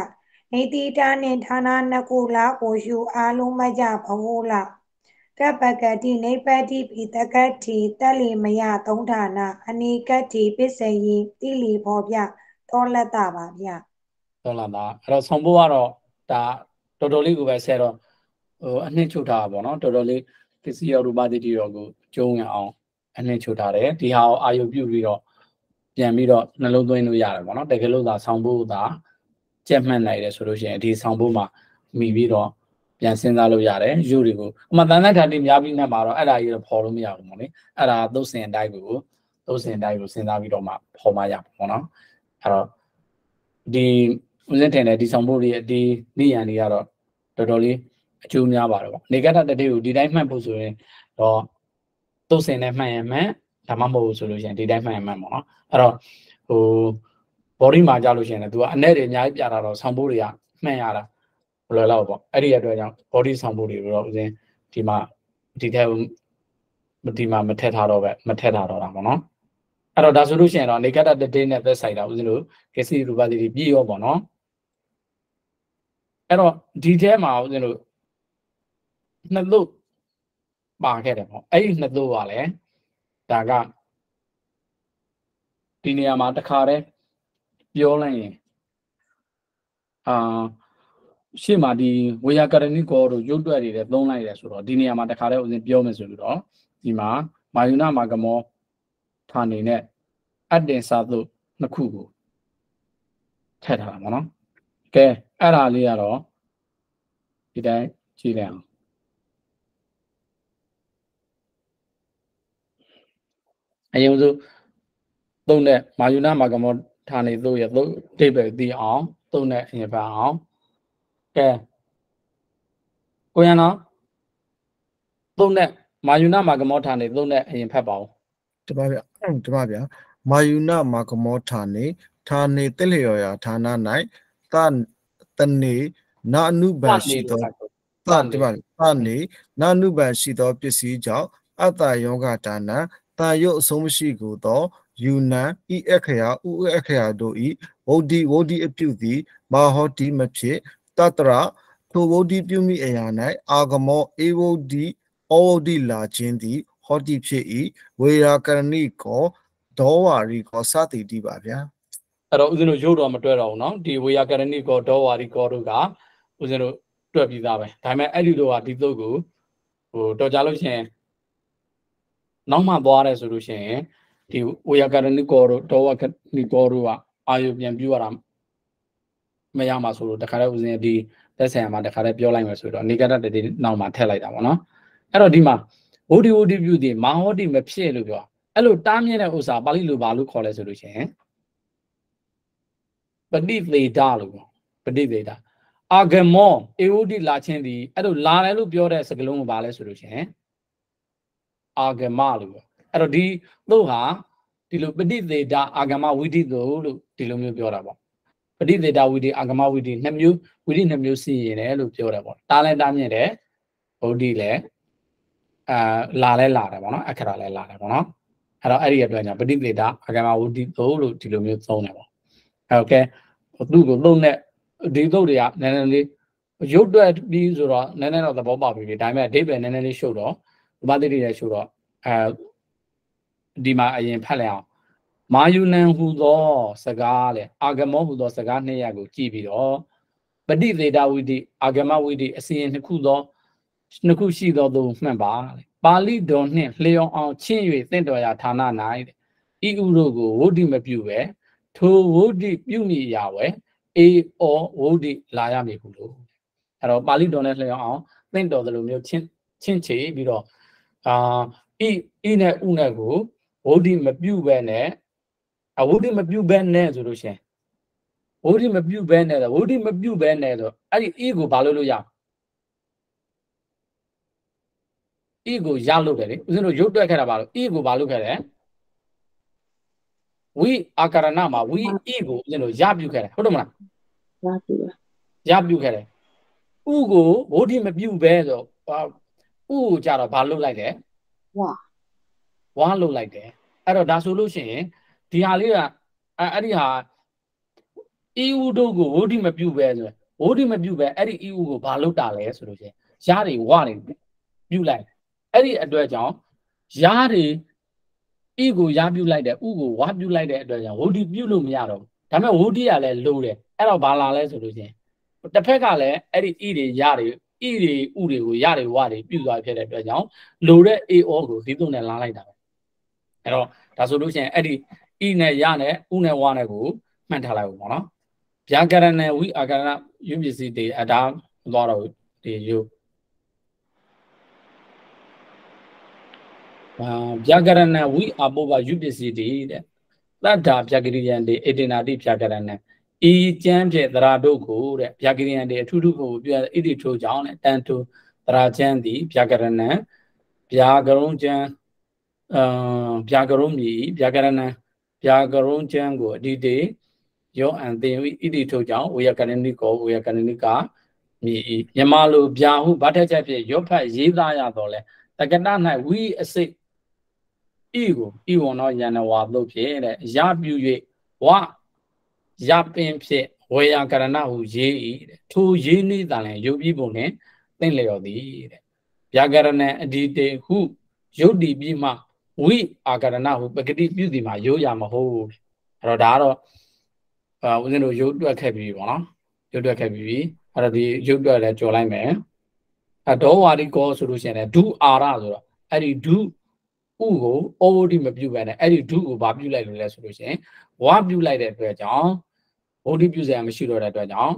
နေတိတာနှင့်ဌာနာနှစ်ခုလားကိုရှုအာလုံးမကြဘဝလာ တပ္ပကတိနေပတိပိတကတ္တိတက်လီမယသုံးဌာနအနိကတ္တိပစ္စယိတိလီဖော်ပြသောလတ္တပါဗျဟုတ်လားဒါအဲ့တော့ဆောင်ဖို့ကတော့ဒါတော်တော်လေးကိုပဲဆဲတော့ဟိုအနှစ်ချုပ်ထားတာပေါ့နော်တော်တော်လေးပစ္စည်းရောရူပတိတိရောကိုကျုံးရအောင်အနှစ်ချုပ်ထားတယ်ဒီဟာကိုအာယုပြုပြီးတော့ပြန်ပြီးတော့နှလုံးသွင်းလို့ရတယ်ပေါ့နော်တကယ်လို့သာဆောင်ဖို့သာကြက်မှတ်နိုင်တယ်ဆိုလို့ရှိရင်ဒီဆောင်ဖို့မှာမိပြီးတော့ ပြန်စဉ်းစားလို့ရတယ်ရုပ်တွေကိုအမှတန်တန်ဓာတ်တွေများပြီးနေမှာတော့အဲ့ဒါကြီးတော့ပေါ်လို့မရဘူးပေါ့လေအဲ့ဒါသုတ်စင်အတိုင်းကိုသုတ်စင်အတိုင်းကိုစဉ်းစားပြီးတော့မှပေါ်မှရပါပေါ့နော်အဲ့တော့ဒီဦးစင်းထင်တယ်ဒီဆောင်ဖို့တွေဒီနေရန်တွေကတော့တော်တော်လေးအကျိုးများပါတယ်ပေါ့နေကတတတိကိုဒီတိုင်းမှတ်ဖို့ဆိုရင်တော့သုတ်စင်နဲ့မှတ်ရင်မှန်ဒါမှမဟုတ်ဘူးဆိုလို့ရှိရင်ဒီတိုင်းမှတ်ရင်မှန်ပေါ့နော်အဲ့တော့ဟို body မှာကြာလို့ရှိရင်လည်း तू ကအနဲ့တွေအများကြီးပြတာတော့ဆောင်ဖို့တွေကမှန်ရတာ ဘယ်လိုလဲပေါ့အဲ့ဒီအတွက်ကြောင့် body ဆောင်ဖို့တွေတော့ဦးစင်းဒီမှာဒီထက်ဒီမှာမထက်ထားတော့ပဲမထက်ထားတော့တာပေါ့နော်အဲ့တော့ဒါဆိုလို့ရှိရင်တော့နေကတတတိနဲ့သက်ဆိုင်တာဦးစင်းတို့ကစီရူပါတိပြည့်ရောပေါ့နော်အဲ့တော့ဒီထဲမှာဦးဇင်းတို့နှစ်လို့ပါခဲ့တယ်ပေါ့အဲ့ဒီနှစ်လို့ပါလဲဒါကဒီနေရာမှာတခါတည်းပြောလိုက်ရင်အာ ရှေ့မှာဒီဝေယကရဏိကောတို့ရုပ်တွက်တွေလည်းသုံးလိုက်တယ်ဆိုတော့ဒီနေရာမှာတခါတည်းဦးဇင်းပြောမယ်ဆိုလို့တော့ဒီမှာမာယုဏမာကမောဌာနေနဲ့အတ္တင်စာသုနှစ်ခုကိုထည့်ထားတာပေါ့နော်ကဲအဲ့ဒါလေးကတော့ဒီတိုင်းကြည့်လိုက်အောင်အရင်ဆုံးသုံးတဲ့မာယူနာမာကမောဌာနေတို့ရသုံးအဓိပ္ပာယ်သိအောင်သုံးတဲ့အရင်ဖတ်အောင် ကဲကိုရန်နော်သုံးတဲ့မာယူနာမာကမောဌာနေသုံးတဲ့အရင်ဖတ်ပါဦးတပါဗျတပါဗျမာယူနမာကမောဌာနေဌာနေတက်လျော်ရာဌာန၌သတနေနာအနုဘံရှိသောသတပါသနေနာအနုဘံရှိသောပစ္စည်းကြောင့်အတ္တယောဂဒါနတာယုတ်အဆုံးမရှိကိုသောယူနံဤအခရာဥအခရာတို့ဤဝုဒ္ဓိဝုဒ္ဓိအပြုသည် မာဟောတိမဖြစ် တတရထိုဝုဒ္ဓိပြုမိအရာ၌အာဂမောဧဝုဒ္ဓိဩဝုဒ္ဓိလာခြင်းသည်ဟောတိဖြစ်၏ဝေရာကရဏိကောဒောဝါရီကောစသည်တိပါဗျာ အဲ့တော့ဦးဇင်းတို့ရုပ်တော်မတွဲတော့ဘူးเนาะဒီဝေယကရဏိကောဒောဝါရီကောတို့ကဦးဇင်းတို့တွက်ပြီးသားပဲဒါပေမဲ့အဲ့ဒီလိုကဒီသုတ်ကိုဟိုတော်ကြလို့ရှိရင်နောက်မှသွားရဲဆိုလို့ရှိရင်ဒီဝေယကရဏိကောတို့ဒောဝါကဏိကောတို့ကအာယုပြန်ပြရတာ မရမှာဆိုလို့တခါတည်းဦးဇင်းဒီသက်ဆိုင်ရာမှာတခါတည်းပြောလိုက်မယ်ဆိုတော့နေကတတတိနောက်မှာထည့်လိုက်တာပေါ့နော်အဲ့တော့ဒီမှာဝိဒိဝိဒိပြုသည်မဟောတိမဖြစ်လို့ပြောအဲ့လိုတားမြင့်တဲ့ဥစ္စာပါဠိလိုဘာလို့ခေါ်လဲဆိုလို့ရှိရင်ပဋိသေဒလို့ပေါ့ပဋိသေဒအာဂမောအေဝုဒိလာခြင်းဒီအဲ့လိုလာတယ်လို့ပြောတဲ့စကားလုံးကဘာလဲဆိုလို့ရှိရင်အာဂမလို့ပေါ့အဲ့တော့ဒီတို့ဟာဒီလိုပဋိသေဒအာဂမဝိဒိတောလို့ဒီလိုမျိုးပြောတာပေါ့ ပဋိသေဒဝိဒိအာဂမဝိဒိနှစ်မျိုးဝိဒိနှစ်မျိုးစီရင်တယ်လို့ပြောတာပေါ့တားလဲတားမြင့်တယ်ဗုဒ္ဓိလဲအာလာလဲလာတယ်ပေါ့နော်အခရာလဲလာတယ်ပေါ့နော်အဲ့တော့အဲ့ဒီအတွက်ညာပဋိသေဒအာဂမဝိဒိတောလို့ဒီလိုမျိုးသုံးတယ်ပေါ့ဟုတ်ကဲ့သူ့ကိုလုံနဲ့ဒီသုတ်တွေကနည်းနည်းလေးရုပ်တွက်ပြီးဆိုတော့နည်းနည်းတော့သဘောပေါက်ပြီဒါပေမဲ့အဓိပ္ပာယ်နည်းနည်းလေးရှုပ်တော့ဥပတိတိရဲ့ရှုပ်တော့အဲဒီမှာအရင်ဖတ်လိုက်အောင် မာယူနံဟူသော စကားလေအာဂမောဟူသောစကားနှစ်ရပ်ကိုကြည့်ပြီးတော့ပဋိသေဒဝိတိအာဂမဝိတိအစဉ်နှစ်ခုသောနှစ်ခုရှိသောသူမှန်ပါလေပါဠိတော်နှင့်လျော်အောင်ချင်း၍သင့်တော်ရာဌာန၌ဤဥတို့ကိုဝုဒ္ဓိမပြုပဲထိုဝုဒ္ဓိပြုမိရာဝဲအေဩဝုဒ္ဓိလာရမည်ဟုလို့အဲ့တော့ပါဠိတော်နဲ့လျော်အောင်သင့်တော်သလိုမျိုးချင်းချင်းချေပြီးတော့အာဤဤနဲ့ဥနဲ့ကိုဝုဒ္ဓိမပြုဘဲနဲ့ အဝုဒ္ဓိမပြုဘဲနဲ့ဆိုလို့ရှင်ဝုဒ္ဓိမပြုဘဲနဲ့ဝုဒ္ဓိမပြုဘဲနဲ့ဆိုအဲ့ဒီဤကိုဘာလို့လို့ရဤကိုရလို့တယ်လေဦးဇင်းတို့ရုပ်တွက်ခဲ့တာပါလို့ဤကိုဘာလို့ခဲ့တယ်ဝိအာကာရဏမှာဝိဤကိုဦးဇင်းတို့ရပြုခဲ့တယ်ဟုတ်တယ်မလားရပြီပါရပြုခဲ့တယ်ဥကိုဝုဒ္ဓိမပြုဘဲဆိုဟာဥကိုကြတော့ဘာလုပ်လိုက်လဲဝါဝါလုပ်လိုက်တယ်အဲ့တော့ဒါဆိုလို့ရှိရင် ဒီဟာလေးကအဲ့အဲ့ဒီဟာအီဥတို့ကိုဝုဒ္ဓိမပြုဘဲဆိုဝုဒ္ဓိမပြုဘဲအဲ့ဒီအီဥကိုဘာလုပ်တာလဲဆိုလို့ရှိရင်ရားတွေဝါတွေပြုလိုက်အဲ့ဒီအတွက်ကြောင့်ရားတွေဤကိုရပြုလိုက်တယ်ဥကိုဝါပြုလိုက်တဲ့အတွက်ကြောင့်ဝုဒ္ဓိပြုလို့မရတော့ဘူးဒါပေမဲ့ဝုဒ္ဓိကလည်းလိုတယ်အဲ့တော့ဘာလာလဲဆိုလို့ရှိရင်တစ်ဖက်ကလည်းအဲ့ဒီဤတွေရတွေဤတွေဥတွေကိုရတွေဝါတွေပြုသွားဖြစ်တဲ့အတွက်ကြောင့်လိုတဲ့ AO ကိုဒီသုံးနဲ့လာလိုက်တာပဲအဲ့တော့ဒါဆိုလို့ရှိရင်အဲ့ဒီ ဤနဲ့ရနဲ့ဥနဲ့ဝါနဲ့ကိုမှတ်ထားလိုက်ဦးပေါ့နော်ဗျာကရဏဝိအာကရဏယုပစ္စည်းတွေအဒါသွားတော့ဒီယုအာဗျာကရဏဝိအဘောဘယုပစ္စည်းတွေတဲ့တတ္တာဗျာကရိယံတွေအေတေနာတိဗျာကရဏဤကျမ်းဖြင့်သရာတို့ကိုတဲ့ဗျာကရိယံတွေအထုထုကိုပြဣတိထိုးကြောင်းတဲ့တန်ထုသရာကျမ်းသည်ဗျာကရဏဗျာကရုံးကျမ်းအာဗျာကရုံးမြည်ဗျာကရဏ ဗျာကရုံးကျမ်းကိုအတိတေယောအန်တေဝိဣတိထိုးကြောင်းဝေယကရဏိကောဝေယကရဏိကာမြည်ယမလိုဗျာဟုဗတ်ထက်ချက်ဖြင့်ရောဖတ်ရေးသားရတော့လဲတက္ကနာ၌ဝိအစိတ်ဤကိုဤဝနောယန္နဝါတို့ဖြင့်တဲ့ရပြု၍ဝရပင်ဖြင့်ဝေယကရဏဟုရေး၏တဲ့ထိုရေးနည်းတန်လည်းယုတ်ပြီးပုံနဲ့သိမ့်လျော်သည်တဲ့ဗျာကရဏံအဒီတေဟုယုတ်တိပြီးမှ ဝိအာကရဏဟုပဂတိပြုသည်မှာရိုးရမဟုတ်အဲ့တော့ဒါကတော့အာဦးဇင်းတို့ရုပ်တွက်ခဲ့ပြီပေါ့နော်ရုပ်တွက်ခဲ့ပြီအဲ့တော့ဒီရုပ်တွက်လည်းကြော်လိုက်မယ်အဒေါဝါဒီကောဆိုလို့ရှိရင်လည်းဒုအာရဆိုတော့အဲ့ဒီဒုဥကိုဩဝတိမပြုတ်ပဲနဲ့အဲ့ဒီဒုကိုဘာပြုတ်လိုက်လို့လဲဆိုလို့ရှိရင်ဝါပြုတ်လိုက်တဲ့အတွက်ကြောင့်ဝဋ္ဌိပြုစရာမရှိတော့တဲ့အတွက်ကြောင့်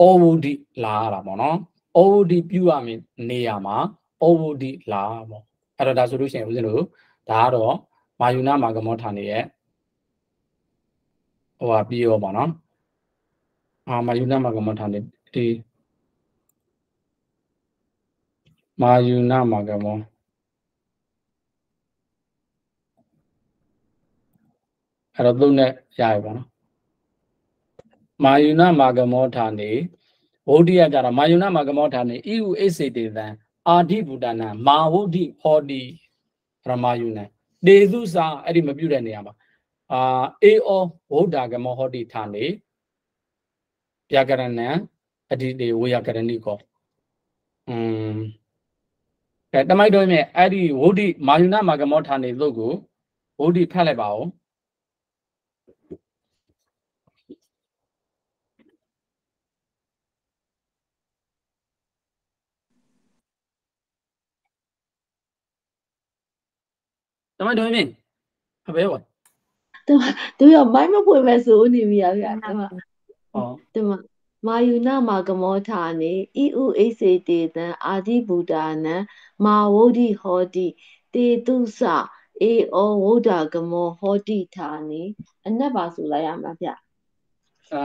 ဩဝုဒိလာရတာပေါ့နော်ဩဝုဒိပြုရမယ်နေရာမှာဩဝုဒိလာပေါ့ အဲ့တော့ဒါဆိုလို့ရှိရင်ဦးဇင်းတို့ဒါကတော့မာယုနာမာဂမောဌာနေရဲ့ဟိုဟာပြီးရောပေါ့နော်အာမာယုနာမာဂမောဌာနေဒီမာယုနာမာဂမောအဲ့တော့သုံးနဲ့ရရပါနော်မာယုနာမာဂမောဌာနေဝုဒ္ဓိယကြတော့မာယုနာမာဂမောဌာနေဣဟုအိစေတေတံ အာဓိဗုဒ္ဓနာမာဝုဒ္ဓိဟောတိရမယုနံဒေသုစာအဲ့ဒီမပြုတ်တဲ့နေရာမှာအာအေဩဝုဒ္ဓဂမောဟောတိဌာနေဗျာကရဏံအတိတေဝေယကရဏိကောอืมအဲတမိုက်တော်မြဲအဲ့ဒီဝုဒ္ဓိမာယုနာမာဂမောဌာနေလို့ကိုဝုဒ္ဓိဖတ်လိုက်ပါဦး မိုက်တော်မြဲဟဘဲဝသူရမိုင်းမပွင့်မဲ့ဆိုနေပြီရဗျာဒီမှာဟောဒီမှာမာယုနာမာကမောဌာနေဣဥအိစေတေတံအာတိဗုဒ္ဓနံမာဝုဒ္ဓိဟောတိတေတုစအေဩဝုဒ္ဓကမောဟောတိဌာနေအနက်ပါဆိုလိုက်ရမှာဗျအာ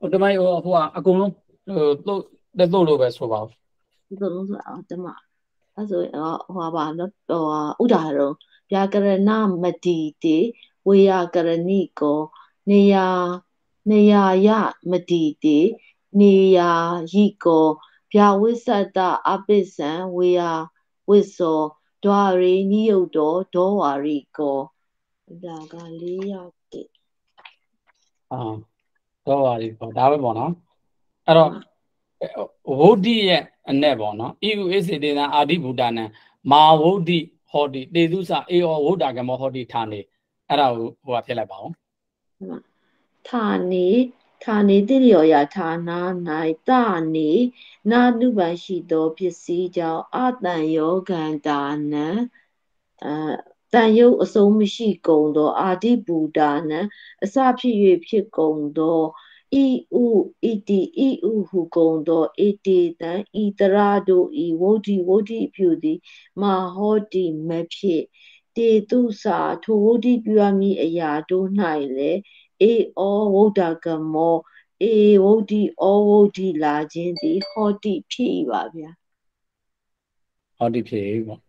ဟိုတမိုက်ဟိုဟိုကအကုန်လုံးဟိုတို့တက်တို့လို့ပဲဆိုပါဦးဒီလိုမျိုးဆိုအောင်တမ အဲဆိုရင်ဟောဟောပါနော်ဟိုဥဒါရောဗျာကရဏမတိတေဝေယကရဏိကောနေယာနေယာယမတိတေနေယာယိကောဗျာဝိသတ္တအပိစံဝေယဝိသောဒွာရိနိယုတ်တောဒောဝါရိကောဒါကလေးရတဲ့အာတော့ပါလိပေါ့ဒါပဲပေါ့နော်အဲ့တော့ဝုဒ္ဓိရဲ့ အ내ပေါ့နော်ဣဥဣစေတေနအာဓိဗုဒ္ဓနံမာဝုဒ္ဓိဟောတိတေသုစအေဩဝုဒ္ဓကမောဟောတိဌာနေအဲ့ဒါကိုဟိုကဖြစ်လိုက်ပါအောင်ဌာနေဌာနေတိရိယောယဌာနာ၌တနေနာတုပံရှိသောပစ္စည်းကြောင့်အတန်ယောဂန္တာနံအတန်ယုတ်အစုံမရှိကုန်သော အာတိပူတာနံအစဖြစ်၍ဖြစ်ကုန်သော ဤဥဣတိဤဥဟုကုန်သောဣတိတံဤတရာတို့ဤဝုဒ္ဓိဝုဒ္ဓိပြုသည်မဟောတိမဖြစ်တေတုစာထိုဝုဒ္ဓိပြုရမည်အရာတို့၌လည်းအေဩဝုဒ္ဓကမောအေဝုဒ္ဓိဩဝုဒ္ဓိလာခြင်းသည်ဟောတိဖြစ်၏ပါဗျာဟောတိဖြစ်ပေါ့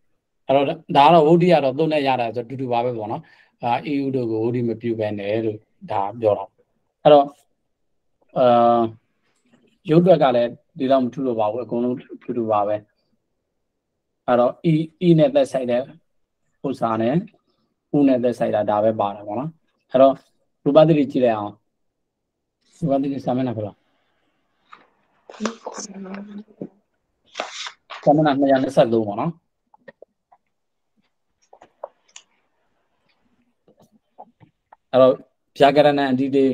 အဲ့တော့ဒါကတော့ဝုဒ္ဓိကတော့သုံးနဲ့ရတာဆိုတူတူပါပဲပေါ့နော်အာဣဥတို့ကိုဝုဒ္ဓိမပြုပဲနဲ့လို့ဒါပြောတာအဲ့တော့ အာရုပ်တွက်ကလည်းဒီတော့မထူလို့ပါဘူးအကုန်လုံးထူထူပါပဲအဲ့တော့ဤဤနဲ့သက်ဆိုင်တဲ့ဥစ္စာနဲ့ဥနဲ့သက်ဆိုင်တာဒါပဲပါတယ်ပေါ့နော်အဲ့တော့ရူပတိကြည့်လိုက်အောင်ရူပတိစာမျက်နှာခလားစာမျက်နှာ223ပေါ့နော်အဲ့တော့ဗျာကရဏအတိတေ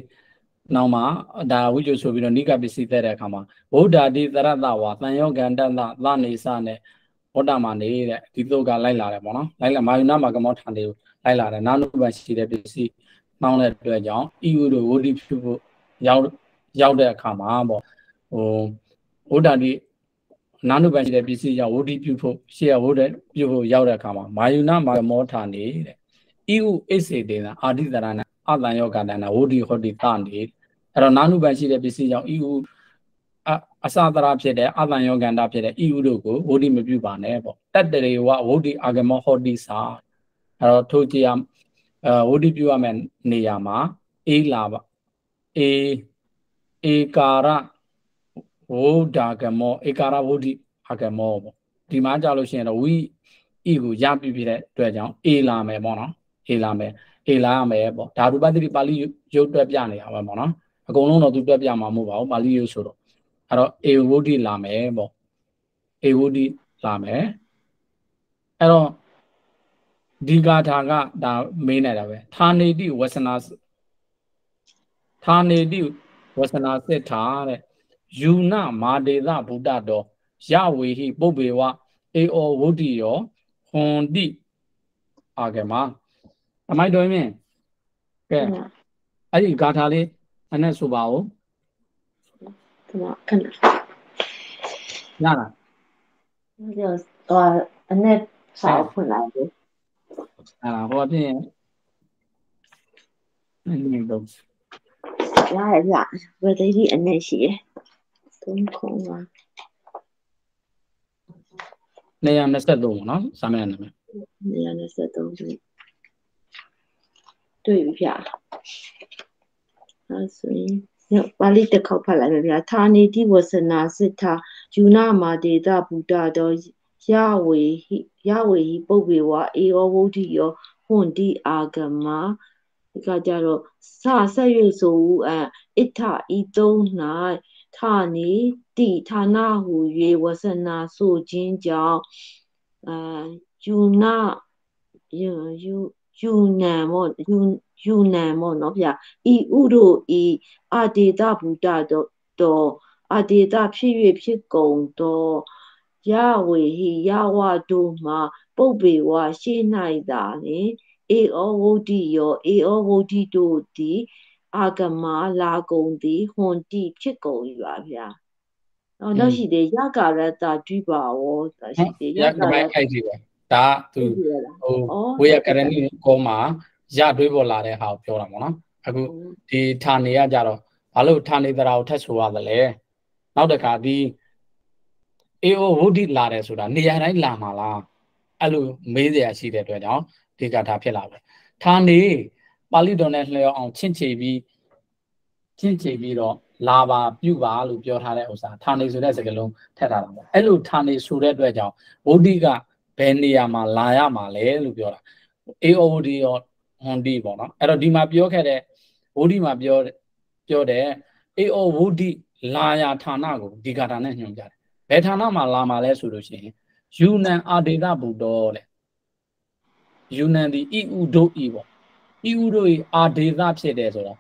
နောက်မှာဒါဝိကျုဆိုပြီးတော့နိကပစ္စည်းတဲ့တဲ့အခါမှာဗုဒ္ဓတိသရတဝါတန်ယောဂန္တသသနေစနဲ့ဝတ္တမနေတဲ့ဒီသုတ်ကလိုက်လာတယ်ပေါ့နော်လိုက်လာမာယုနာမကမောထာန်တွေကိုလိုက်လာတယ်နာနုပန်ရှိတဲ့ပစ္စည်းနှောင်းတဲ့အတွက်ကြောင့်ဤဝိတို့ဝိတိဖြစ်ဖို့ရောက်ရောက်တဲ့အခါမှာပေါ့ဟိုဝိဒ္ဓတိနာနုပန်ရှိတဲ့ပစ္စည်းကြောင့်ဝိတိပြုဖို့ရှေ့ရဝိဒ္ဓပြုဖို့ရောက်တဲ့အခါမှာမာယုနာမကမောထာန်နေတဲ့ဤဥအိစေတေနအာတိတရဏအတန်ယောဂန္တနာဝိတိဟောတိတနေ အဲ့တော့နာနုပန်ရှိတဲ့ပစ္စည်းကြောင့်ဤဥအအစတရာဖြစ်တဲ့အတန်ယောဂန္တာဖြစ်တဲ့ဤဥတို့ကိုဝိတိမပြုပါနဲ့ပေါ့တတ္တရေဝဝိတိအာဂမောဟောတိစာအဲ့တော့ထိုကြည်ရအဲဝိတိပြုရမယ့်နေရာမှာအေးလာပါအေဧကာရဝုဒ္ဓဂမောဧကာရဝုဒ္ဓိအာဂမောပေါ့ဒီမှာကြာလို့ရှိရင်တော့ဝိဤကိုရပြပြတဲ့အတွက်ကြောင့်အေးလာမယ်ပေါ့နော်အေးလာမယ်အေးလာရမယ်ပေါ့ဒါရူပတိပါဠိရုပ်တွက်ပြနေရမှာပေါ့နော် အကုန်လုံးတော့သူတွက်ပြမှာမဟုတ်ပါဘူးပါဠိရုပ်ဆိုတော့အဲ့တော့အေဝုဒ္ဓိလာမယ်ပေါ့အေဝုဒ္ဓိလာမယ်အဲ့တော့ဒီဂါထာကဒါမေးနေတာပဲဌာနေတိဝဆနာဌာနေတိဝဆနာစစ်ထာတဲ့ယူနမာဒေသဗုဒ္ဓတော်ယဝေဟိပုပ္ပေဝအေဩဝုဒ္ဓိယောဟွန်တိအာဂမအမိုက်တော်မြင်ကဲအဲ့ဒီဂါထာလေး အနဲ့ဆိုပါဦးဒီမှာခဏရလားဒါကြောင့်ဟိုအနဲ့စာအုပ်ဖွင့်လိုက်တယ်အဲ့ဒါဟိုအဖြစ်ရင်နေတော့ရရရဘယ်သေးကြီးအနဲ့ရှိတယ်သုံးခုပါ223ပေါ့နော်စာမျက်နှာနာမည်နေရာနဲ့ဆက်သုံးပြီတွေ့ပြီဗျ အဲဆိုရင်ညပါဠိတစ်ခေါက်ဖတ်လိုက်မယ်ဗျာဌာနေတိဝဆနာစစ်ထာယူနာမာတေတဗုဒ္ဓတော်ယဝေဟိယဝေဟိပုပ္ပေဝအေဩဝုဒ္ဓိယောဟွန်တိအာဂမဒီကကြတော့စဆက်၍ဆိုဦးအဣထဤသုံး၌ဌာနေတိဌာနဟူ၍ဝဆနာဆိုခြင်းကြောင့်အာယူနာယူယူယူနံမောယူ ယူနံမောနော်ဗျာဤဥတို့ဤအာတေတဗုဒ္ဓတော်တော်အာတေတဖြစ်၍ဖြစ်ကုန်တော်ယဝေဟိယဝတို့မှာပုပ္ပေဝရှေ့၌သာလင်အေဩဝုဒ္ဓိယောအေဩဝုဒ္ဓိတို့သည်အာဂမလာကုန်သည်ဟွန်တိဖြစ်ကုန်၏ပါဗျာနောက်နောက်ရှိသေးယကာရတဒိပါဝောသာရှိသေးရကမိုင်းအဲ့ဒီပဲဒါသူသိရလားဟိုဩဝေယကရဏီကောမှာ ရတွေးပေါ်လာတဲ့ဟာကိုပြောတာပေါ့နော်အခုဒီဌာနေကကြတော့ဘာလို့ဌာနေတရာကိုထက်ဆိုရတယ်လဲနောက်တစ်ခါဒီအေအိုဝုဒ္ဓိလာတယ်ဆိုတာနေရာတိုင်းလာမှာလားအဲ့လိုမေးစရာရှိတဲ့အတွက်ကြောင့်ဒီကထာဖြစ်လာပဲဌာနေပါဠိတော်နဲ့လျော်အောင်ချင့်ချေပြီးချင့်ချေပြီးတော့လာပါပြုပါလို့ပြောထားတဲ့ဥစ္စာဌာနေဆိုတဲ့စကားလုံးထည့်ထားတာပေါ့အဲ့လိုဌာနေဆိုတဲ့အတွက်ကြောင့်ဝုဒ္ဓိကဘယ်နေရာမှာလာရမှာလဲလို့ပြောတာ AOD ရော Hondi ပေါ့နော်အဲ့တော့ဒီမှာပြောခဲ့တဲ့ဝုဒ္ဓိမှာပြောပြောတဲ့ AO ဝုဒ္ဓိလာယာဌာနကိုဒီကထာနဲ့ညွှန်ပြတယ်ဘယ်ဌာနမှာလာမှာလဲဆိုလို့ရှိရင်ယူနန်အာဒေသဘုဒ္ဓတဲ့ယူနန်ဒီဤဥဒုဤပေါ့ဤဥဒုဤအာဒေသဖြစ်တယ်ဆိုတော့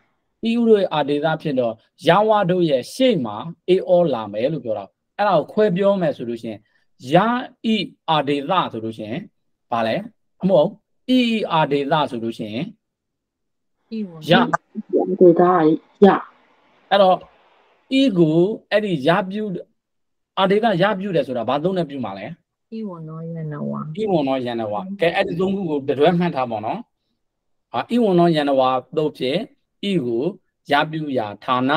ဤဥဒုဤအာဒေသဖြစ်တော့ယာဝတို့ရဲ့ရှေ့မှာ AO လာမယ်လို့ပြောတာအဲ့ဒါကိုခွဲပြောမယ်ဆိုလို့ရှိရင်ယာဤအာဒေသဆိုလို့ရှိရင်ဗာလဲအမဟုတ် ဤအာဒေသဆိုလို့ရှိရင်ဤဝရဒေတာရအဲ့တော့ဤကိုအဲ့ဒီရပြုအာဒေသရပြုတယ်ဆိုတာဘာသုံးနဲ့ပြုမှာလဲဤဝနောယနဝဤဝန်တော်ယန္နဝကဲအဲ့ဒီသုံးခုကိုတတွဲမှတ်ထားပါတော့ဟာဤဝန်တော်ယန္နဝတို့ဖြင့်ဤကိုရပြုရာဌာန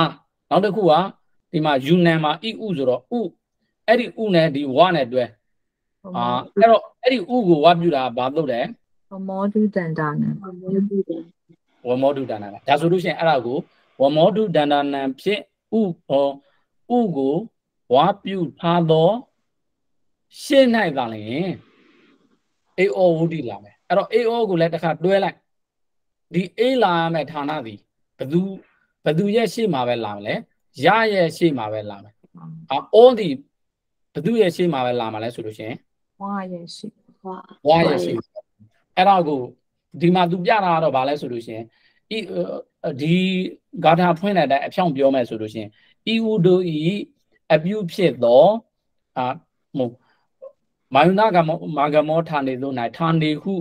နောက်တစ်ခုကဒီမှာယူနန်မှာဤဥဆိုတော့ဥအဲ့ဒီဥနဲ့ဒီဝနဲ့တွဲအာအဲ့တော့အဲ့ဒီဥကိုဝပြုတာဘာလို့လဲ ဗမောတုတန္တာနံမျိုးပြီးတယ်ဝမောဒုဒန္တနာဒါဆိုလို့ရှိရင်အဲ့ဒါကိုဝမောဒုဒန္တနာဖြင့်ဥဟောဥကိုဝါပြုထားသောရှင်း၌သာလျှင်အေဩဝုဒ္ဓိလာမယ်အဲ့တော့အေဩကိုလည်းတစ်ခါတွဲလိုက်ဒီအေးလာရမယ့်ဌာနသည်ဘသူဘသူရဲ့ရှေ့မှာပဲလာမလဲရရဲ့ရှေ့မှာပဲလာမယ်အာဩသည်ဘသူရဲ့ရှေ့မှာပဲလာမှာလဲဆိုလို့ရှိရင်ဝါရဲ့ရှိဟောဝါရရှိ အဲ့ဒါကိုဒီမှာသူပြတာကတော့ဗာလဲဆိုလို့ရှိရင်ဤဒီဂါထာဖွင့်တဲ့အတိုင်းအဖြောင့်ပြောမယ်ဆိုလို့ရှိရင်ဤဥဒိုဤအပြုဖြစ်သောအာမဟုတ်မာယုနာကမောမာဂမောဌာနေသို့၌ဌာနေဟု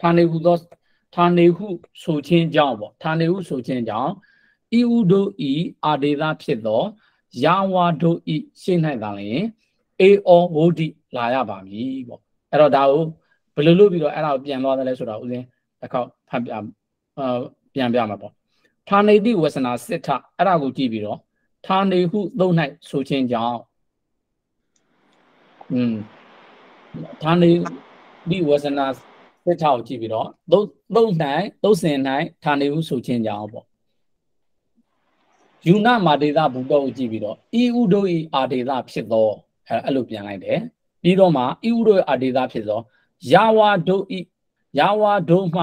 ဌာနေဟုသောဌာနေဟုဆိုခြင်းကြောင့်ပေါ့ဌာနေဟုဆိုခြင်းကြောင့်ဤဥဒိုဤအာဒေသဖြစ်သောယာဝါဒိုဤရှင်း၌သာလျှင်အေဩဝုဒ္ဓိလာရပါမည်ပေါ့အဲ့တော့ဒါကို ဘယ်လိုလုပ်ပြီးတော့အဲ့ဒါကိုပြန်သွားတယ်လဲဆိုတော့ဦးစင်းတစ်ခေါက်ဖတ်ပြအာပြန်ပြမှာပေါ့ဌာနေတိဝဆနာစစ်ထအဲ့ဒါကိုကြည့်ပြီးတော့ဌာနေဟုသုံး၌ဆိုခြင်းကြောင့်อืมဌာနေတိဝဆနာစစ်ထကိုကြည့်ပြီးတော့သုံးသုံး၌သုံးစင်၌ဌာနေဟုဆိုခြင်းကြောင့်ပေါ့ယူနာမာဒေတာဘုဒ္ဓကိုကြည့်ပြီးတော့ဤဥဒိုဤအာဒေတာဖြစ်သောအဲ့အဲ့လိုပြန်လိုက်တယ်ပြီးတော့မှဤဥဒိုအာဒေတာဖြစ်သော ယာဝါဒုဤယာဝါဒုမှ